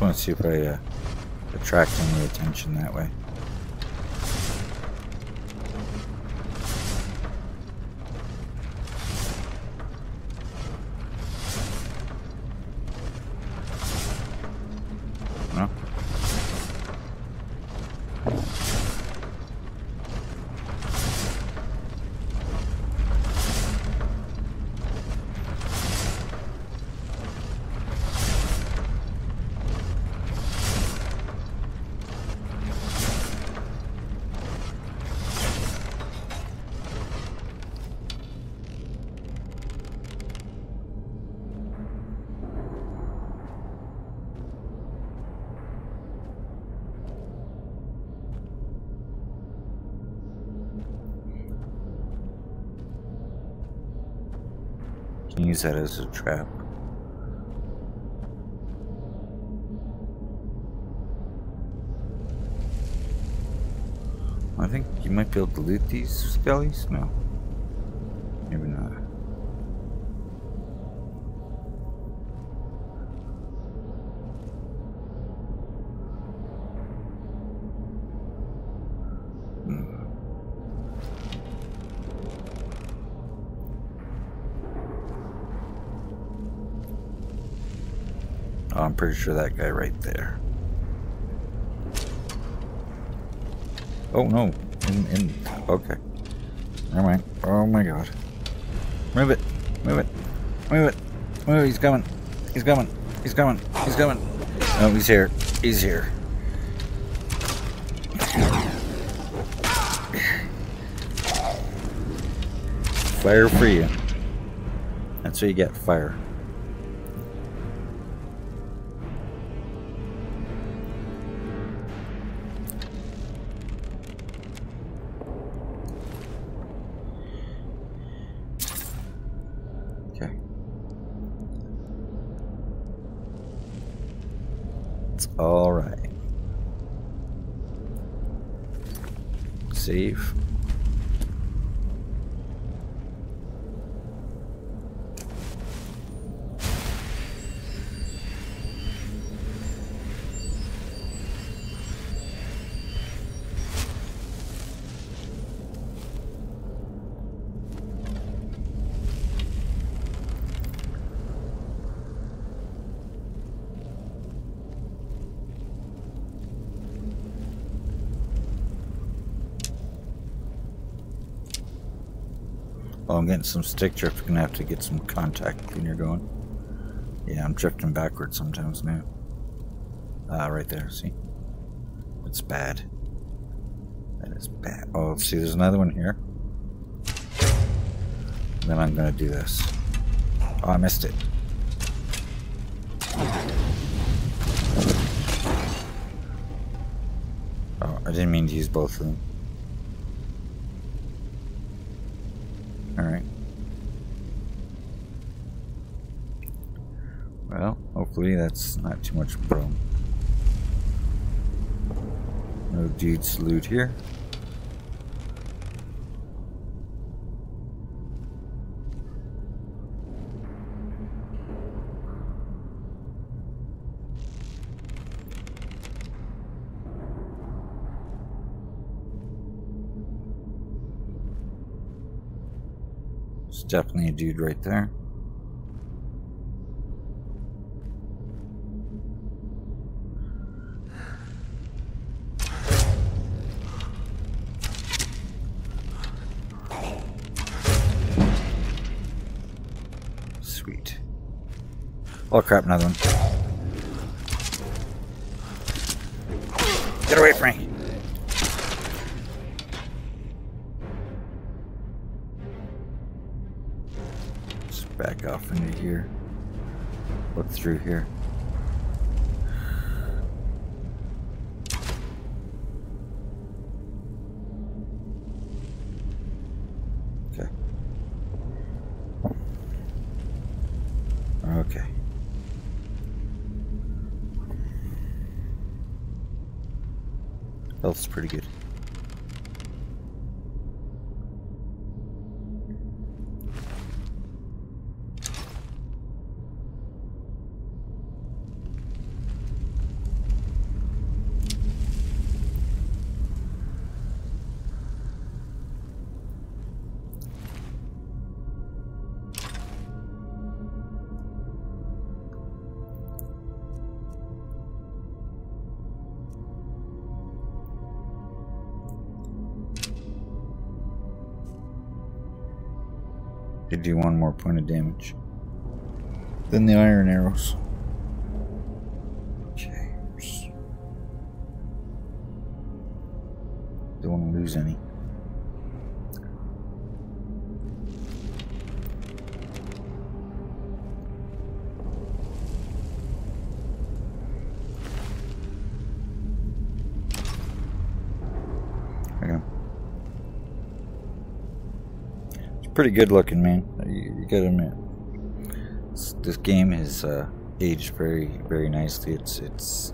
Just want to see if I uh, attract any attention that way. Use that as a trap. I think you might be able to loot these skellies? No. Pretty sure that guy right there. Oh no. In, in, okay. Never mind. Oh my god. Move it. Move it. Move it. Move. He's coming. He's coming. He's coming. He's coming. Oh, he's here. He's here. Fire for you. That's what you get, fire. Getting some stick drift. We're gonna have to get some contact cleaner going. Yeah, I'm drifting backwards sometimes now. Ah, right there. See, it's bad. That is bad. Oh, see, there's another one here. Then I'm gonna do this. Oh, I missed it. Oh, I didn't mean to use both of them. Alright. Well, hopefully that's not too much problem. No dudes loot here. There's definitely a dude right there. Oh crap, another one. Get away from me! Just back off into here. Look through here. They do one more point of damage than the iron arrows. Don't want to lose any. Pretty good looking, man. Gotta admit. This game has uh, aged very, very nicely. It's it's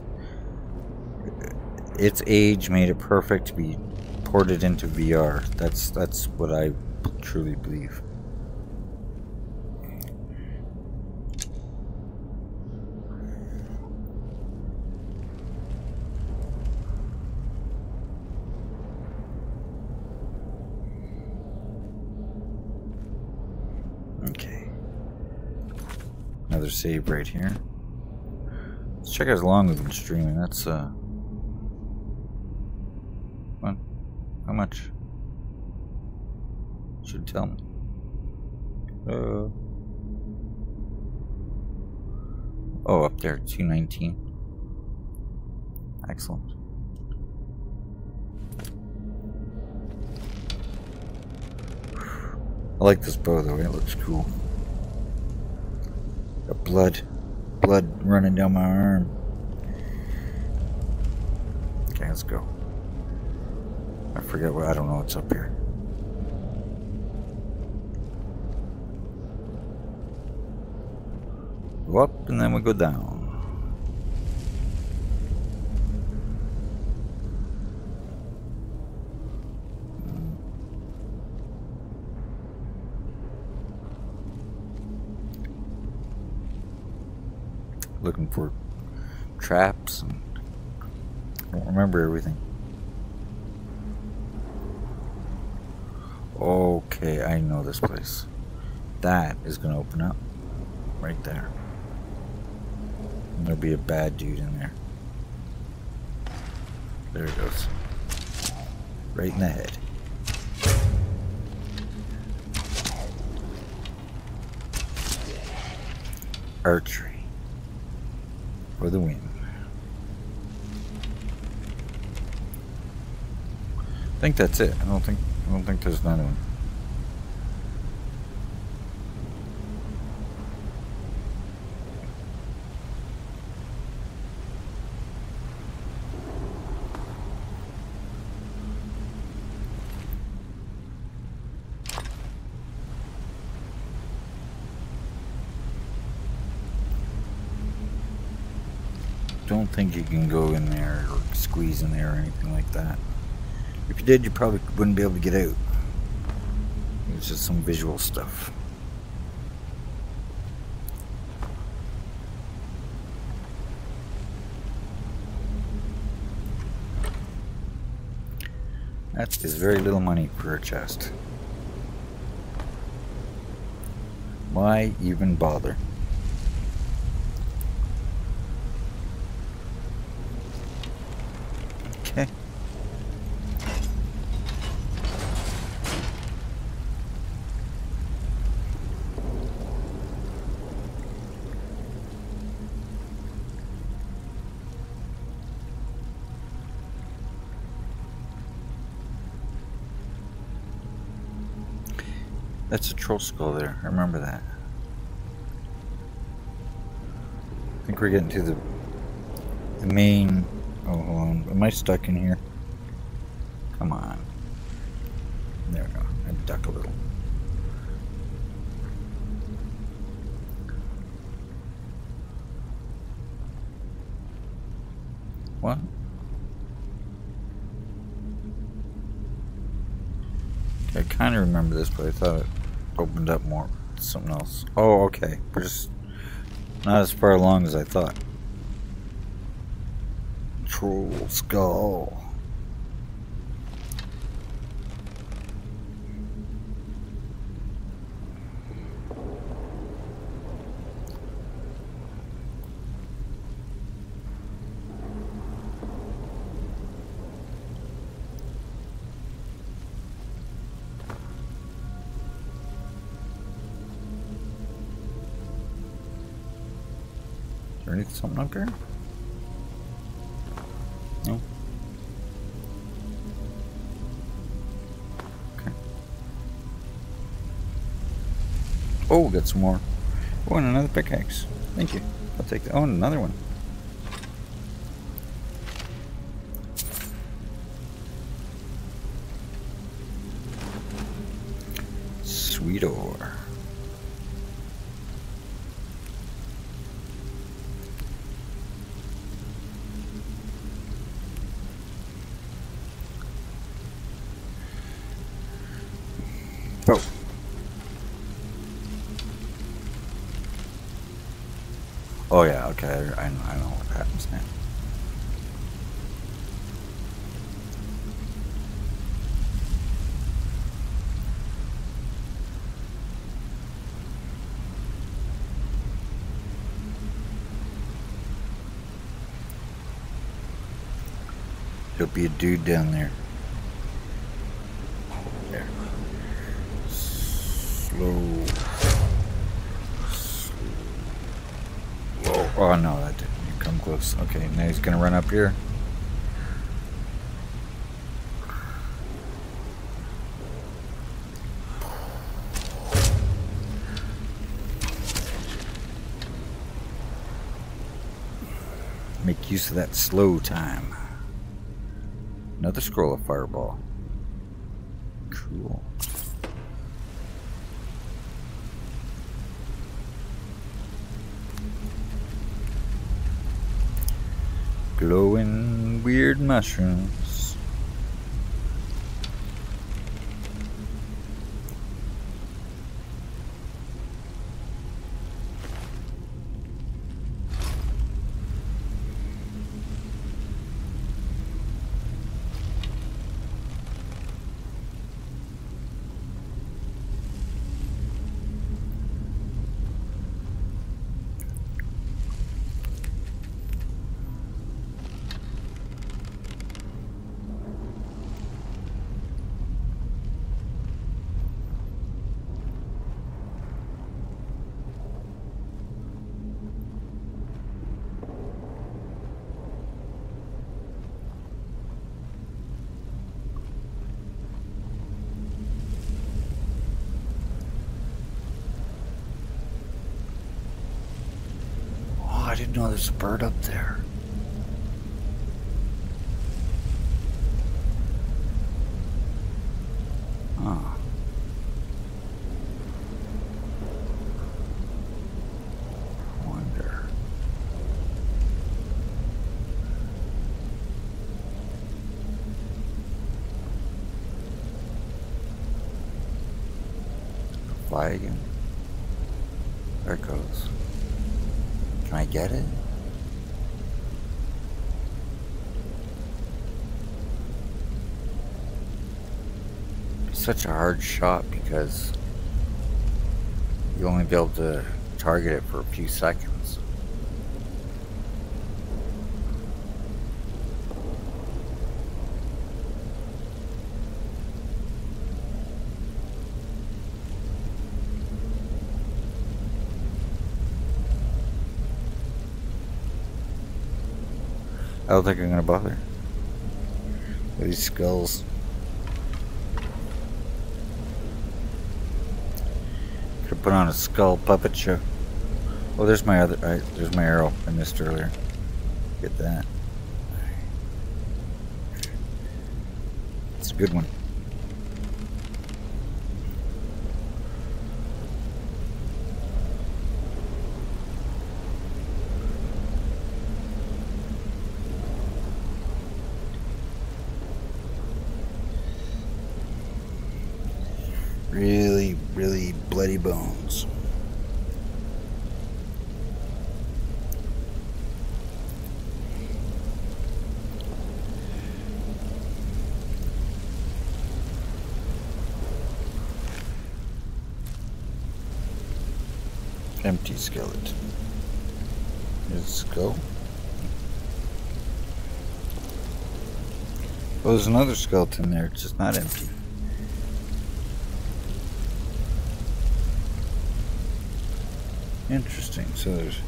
its age made it perfect to be ported into VR. That's that's what I truly believe. Okay. Another save right here. Let's check how long we've been streaming. That's uh what? How much? Should tell me. Uh Oh, up there, 219. Excellent. I like this bow though, it looks cool. Blood. Blood running down my arm. Okay, let's go. I forget what I don't know what's up here. Go up and then we go down. Looking for traps and I don't remember everything. Okay, I know this place. That is gonna open up right there. There'll be a bad dude in there. There he goes. Right in the head. Archery for the win. I think that's it. I don't think I don't think there's another one. don't think you can go in there or squeeze in there or anything like that. If you did, you probably wouldn't be able to get out. It's just some visual stuff. That is very little money for a chest. Why even bother? Troll skull there. I remember that. I think we're getting to the the main. Oh, hold on. Am I stuck in here? Come on. There we go. I duck a little. What? I kind of remember this, but I thought it opened up more. Something else. Oh, okay. We're just not as far along as I thought. Troll skull. There something up here? No. Okay. Oh, got some more. Oh, and another pickaxe. Thank you. I'll take that. Oh, and another one. Be a dude down there. There. Slow. Slow. Oh, oh no, that didn't come close. Okay, now he's gonna run up here. Make use of that slow time. Another scroll of fireball. Cool. Glowing weird mushrooms. Oh, There's a bird up there. Huh. Wonder. Fly again. There it goes. Can I get it? Such a hard shot because you only be able to target it for a few seconds. I don't think I'm gonna bother. These skulls. Could put on a skull puppet show. Oh, there's my other. I, there's my arrow I missed earlier. Get that. It's a good one. Really, really bloody bones. Empty skeleton. Let's go. Oh, there's another skeleton there. It's just not empty. Interesting. So there's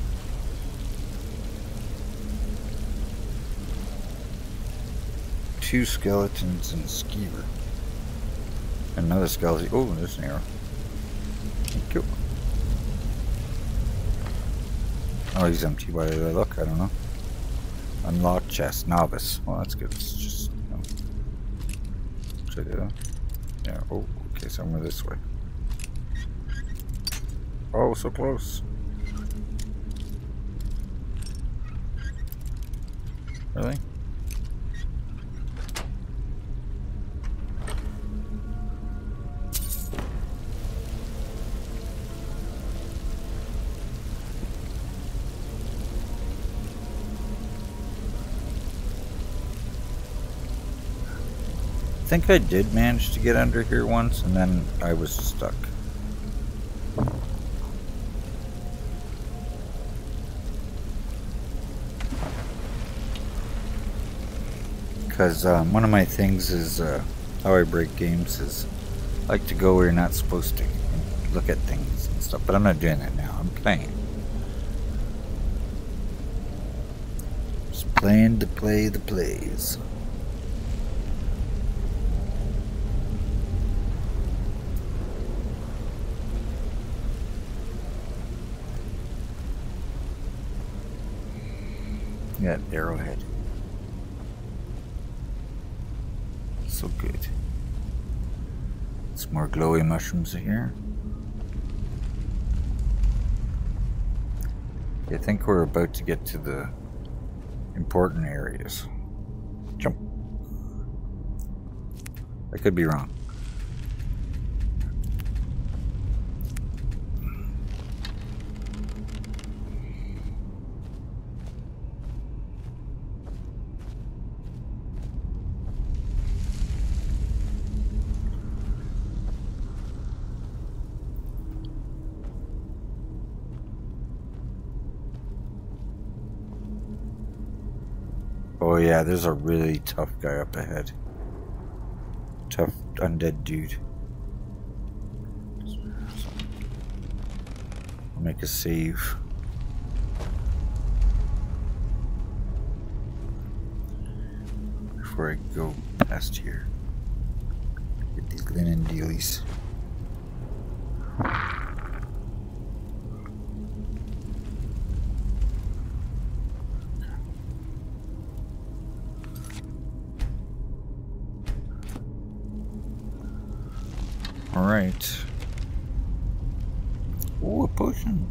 two skeletons and a skeever. Another skeleton. Oh, there's an arrow. Thank you. Oh, he's empty. Why did I look? I don't know. Unlocked chest. Novice. Well, that's good. It's just, Check. Yeah. Oh, okay. Somewhere this way. Oh, so close. Really? Think I did manage to get under here once, and then I was stuck. Because um, one of my things is uh, how I break games is I like to go where you're not supposed to look at things and stuff. But I'm not doing that now. I'm playing. Just playing to play the plays. Got arrowhead. So good. Some more glowy mushrooms here. I think we're about to get to the important areas. Jump. I could be wrong. Oh yeah, there's a really tough guy up ahead. Tough undead dude. I'll make a save. Before I go past here. Get these linen dealies. Alright. Ooh, a potion.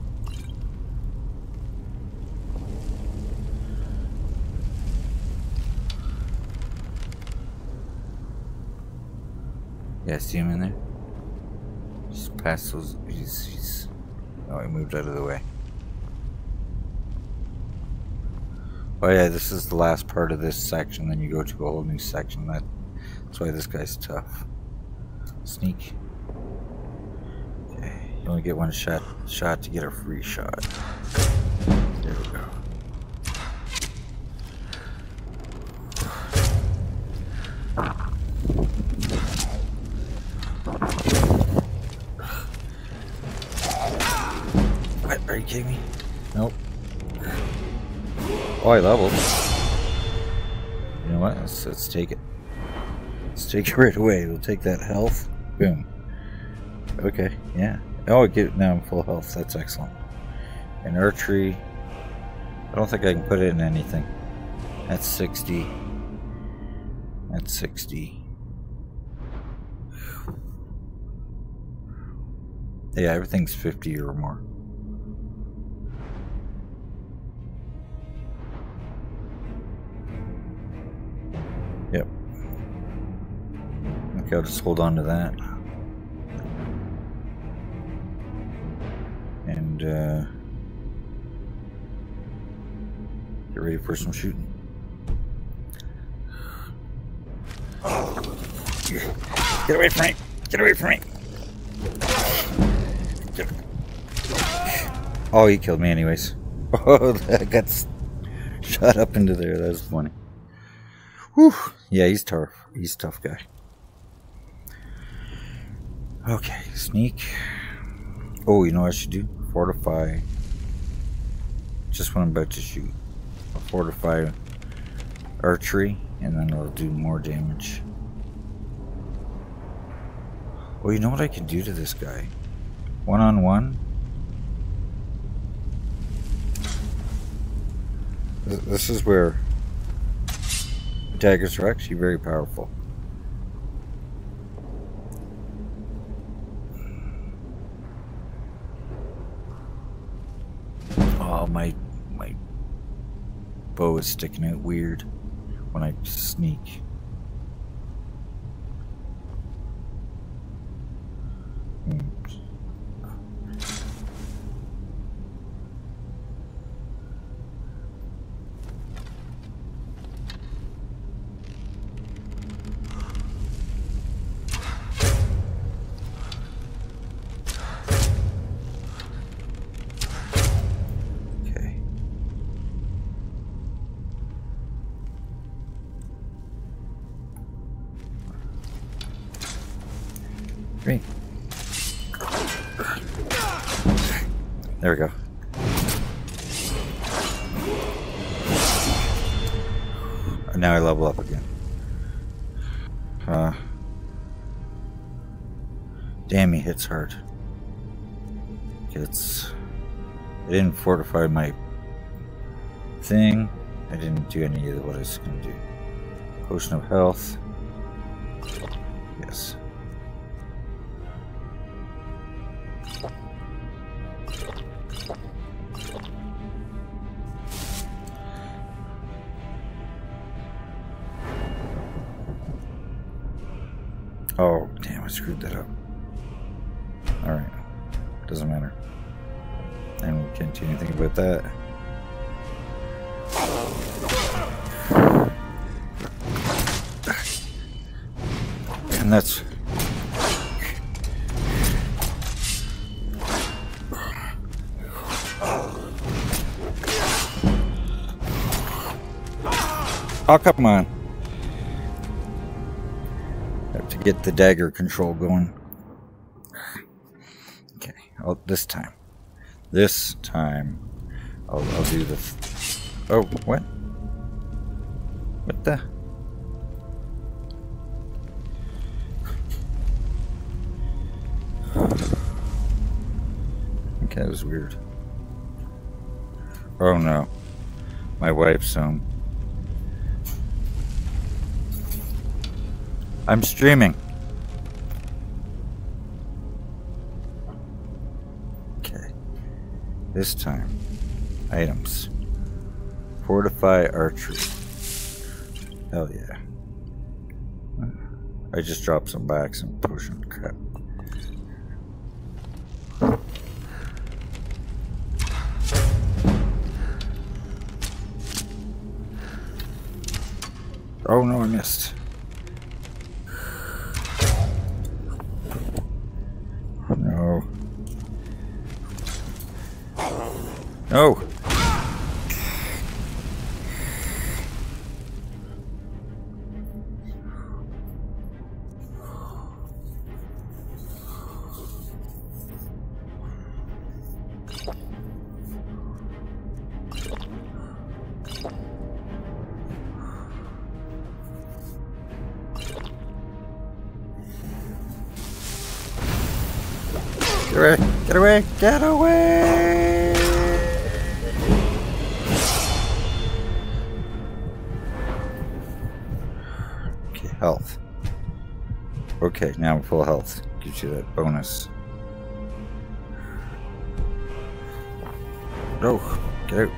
Yeah, see him in there? Those. He's, he's. Oh, he moved out of the way. Oh, yeah, this is the last part of this section. Then you go to a whole new section. That, that's why this guy's tough. Sneak. Okay, you only get one shot shot to get a free shot. I leveled. You know what? Let's, let's take it. Let's take it right away. We'll take that health. Boom. Okay, yeah. Oh, I get now I'm full health. That's excellent. And archery. I don't think I can put it in anything. That's 60. That's 60. Yeah, everything's 50 or more. I'll just hold on to that. And, uh, get ready for some shooting. Get away from me! Get away from me! Oh, he killed me anyways. Oh, I got shot up into there. That was funny. Whew. Yeah, he's tough. He's a tough guy. Okay, sneak. Oh, you know what I should do? Fortify. Just when I'm about to shoot. I'll fortify archery, and then it'll do more damage. Oh, you know what I can do to this guy? One on one? This is where daggers are actually very powerful. Oh, my my bow is sticking out weird when I sneak. He. It's. I didn't fortify my thing. I didn't do any of what I was going to do. Potion of health. Oh, come on. Have to get the dagger control going. Okay, oh, this time. This time, I'll, I'll do the... oh, what? What the? Okay, that was weird. Oh no. My wife's home. I'm streaming. Okay. This time. Items. Fortify archery. Hell yeah. I just dropped some backs and potion crap. Full health. Gives you that bonus. No, get out.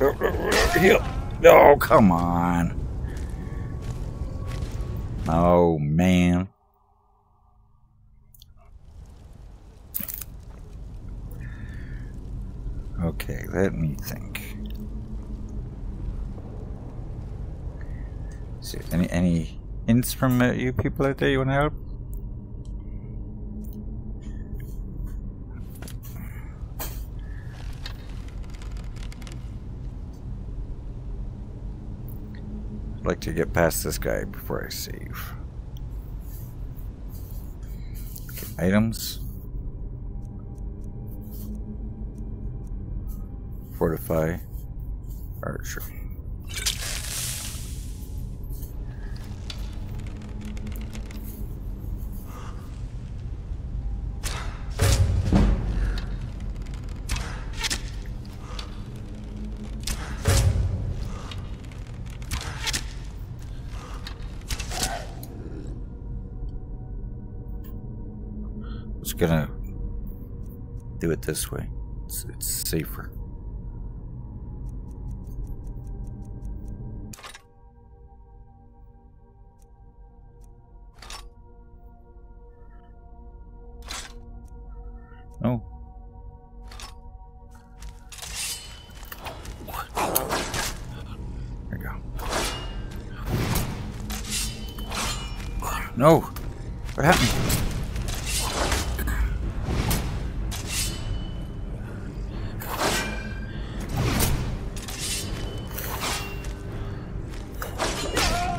No, no, come on. Oh, man. Okay, let me think. See, any any hints from uh, you people out there you want to help? I'd like to get past this guy before I save. Okay, items. Fortify. Archery. This way. It's, it's safer. No. There we go. No! What happened?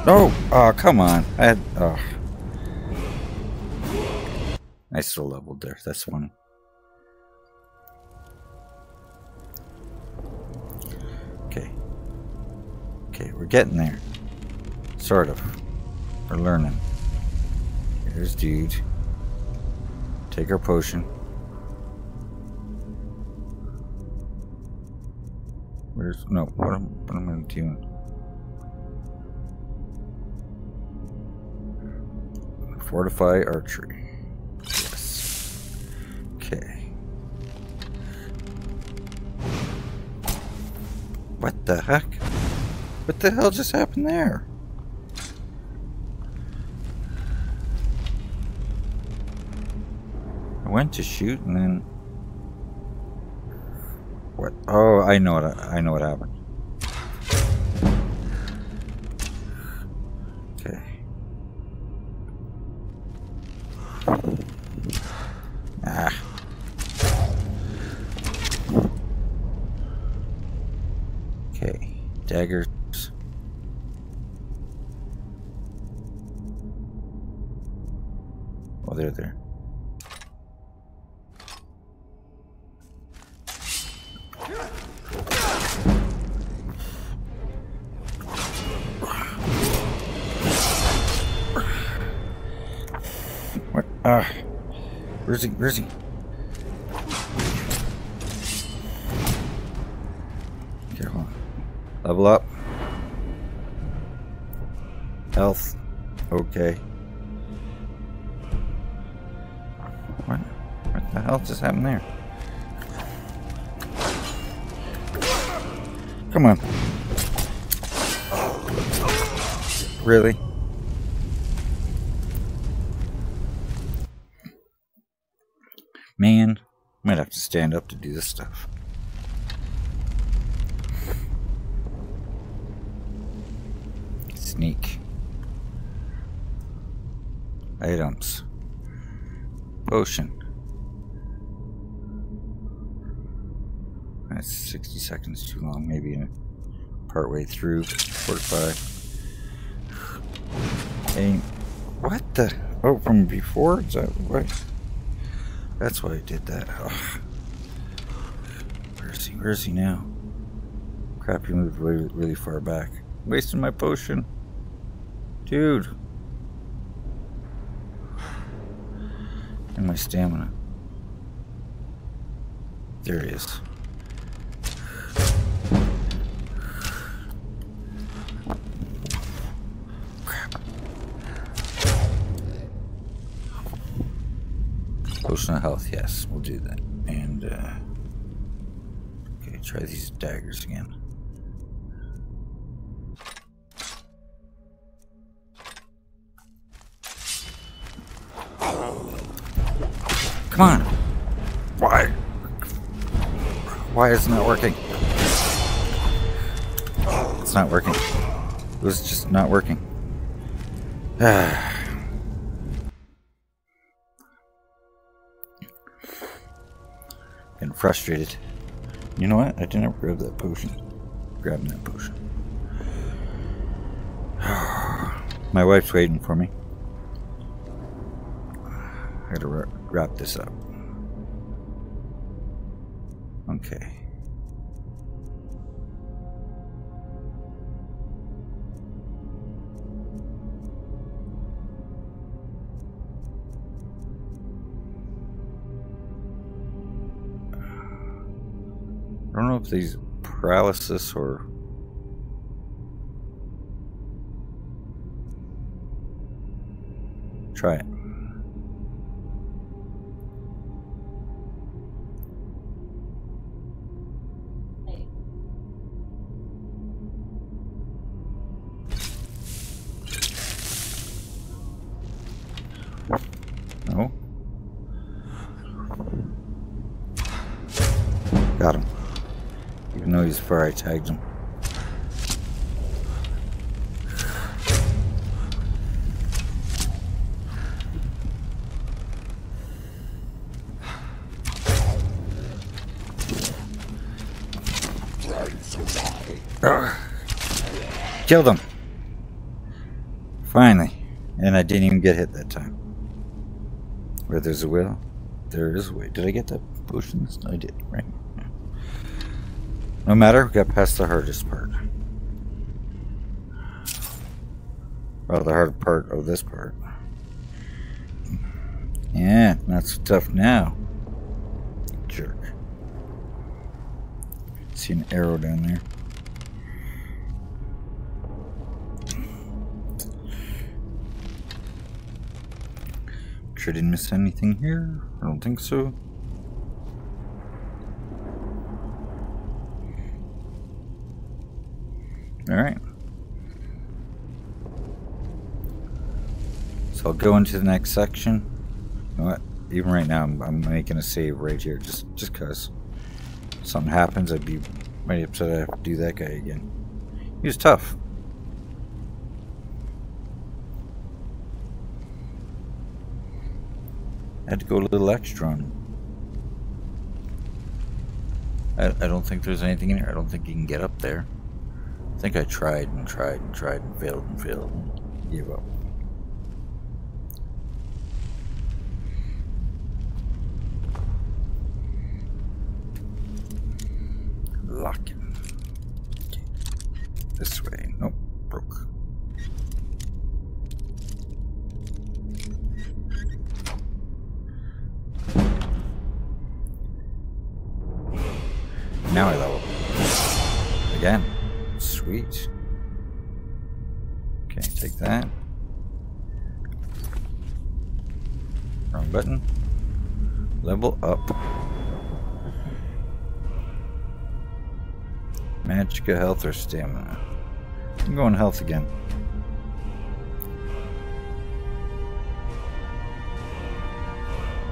No! Oh, uh, come on. I had. Oh. I still leveled there. That's one. Okay. Okay, we're getting there. Sort of. We're learning. Here's dude. Take our potion. Where's no? What am what am I doing? Fortify archery. Yes. Okay. What the heck? What the hell just happened there? I went to shoot and then what? Oh, I know what I know what happened. Where's he? Okay, hold on. Level up. Health. Okay. What? What the hell just happened there? Come on. Really? Man, might to up to do this stuff. Sneak. Items. Potion. That's 60 seconds too long, maybe part way through. 45. Hey, what the? Oh, from before? Is that what? That's why I did that. Where is he? Now? Crap, he moved really, really far back. Wasting my potion. Dude. And my stamina. There he is. Crap. Potion of health, yes, we'll do that. And, uh, try these daggers again. Come on! Why? Why isn't it working? It's not working. It was just not working. Getting frustrated. You know what? I didn't grab that potion. Grabbing that potion. My wife's waiting for me. I gotta wrap this up. Okay. These paralysis or try it. I tagged him. Killed him. Finally. And I didn't even get hit that time. Where there's a will, there is a way. Did I get that potions? I did, right? No matter, we got past the hardest part. Well, the hard part of this part. Yeah, not so tough now. Jerk. See an arrow down there. Sure didn't miss anything here. I don't think so. Alright. So I'll go into the next section. You know? Even right now, I'm, I'm making a save right here, just just cause something happens, I'd be mighty upset I have to do that guy again. He was tough. I had to go a little extra on. I, I don't think there's anything in here. I don't think you can get up there. I think I tried and tried and tried and failed and failed and gave up. Health or stamina. I'm going health again.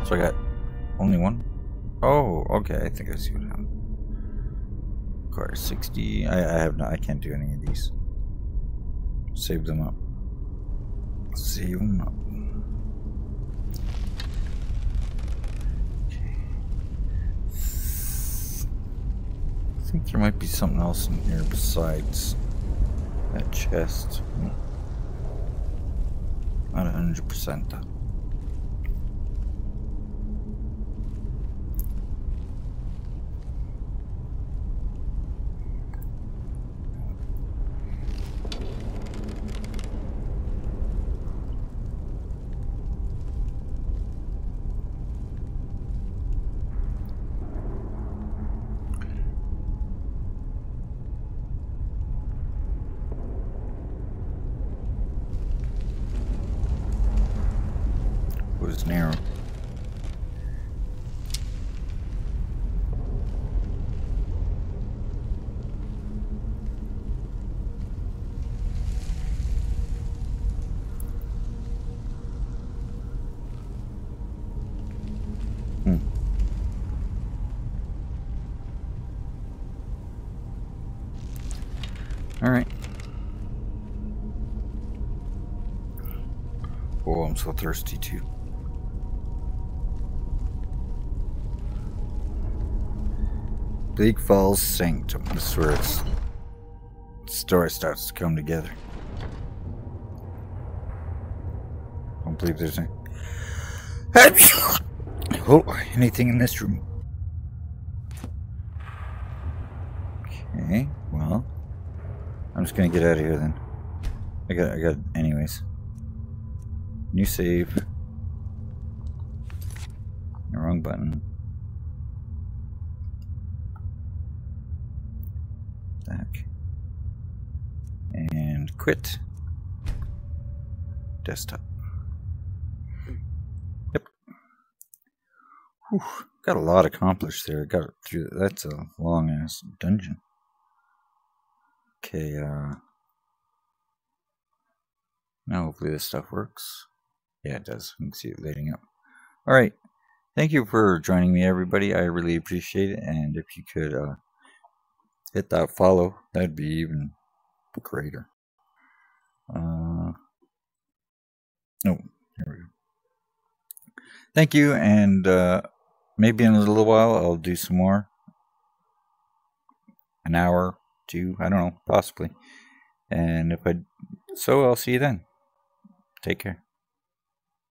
So I got only one? Oh, okay, I think I see what happened. Car 60. I, I have not I can't do any of these. Save them up. Save them up. I think there might be something else in here besides that chest. Hmm. Not a hundred percent though. was narrow. Hmm. All right. Oh, I'm so thirsty too. Bleak Falls Sanctum. This is where its story starts to come together. Don't believe there's any. Oh, anything in this room? Okay, well, I'm just gonna get out of here then. I got, I got, anyways. New save. The wrong button. Back. And quit. Desktop. Yep. Whew. Got a lot accomplished there. Got through. That's a long ass dungeon. Okay, uh. Now hopefully this stuff works. Yeah, it does. You can see it lighting up. Alright. Thank you for joining me, everybody. I really appreciate it. And if you could, uh, hit that follow, that'd be even greater. Uh, oh, here we go. Thank you, and uh, maybe in a little while I'll do some more. An hour, two, I don't know, possibly. And if I, so I'll see you then. Take care.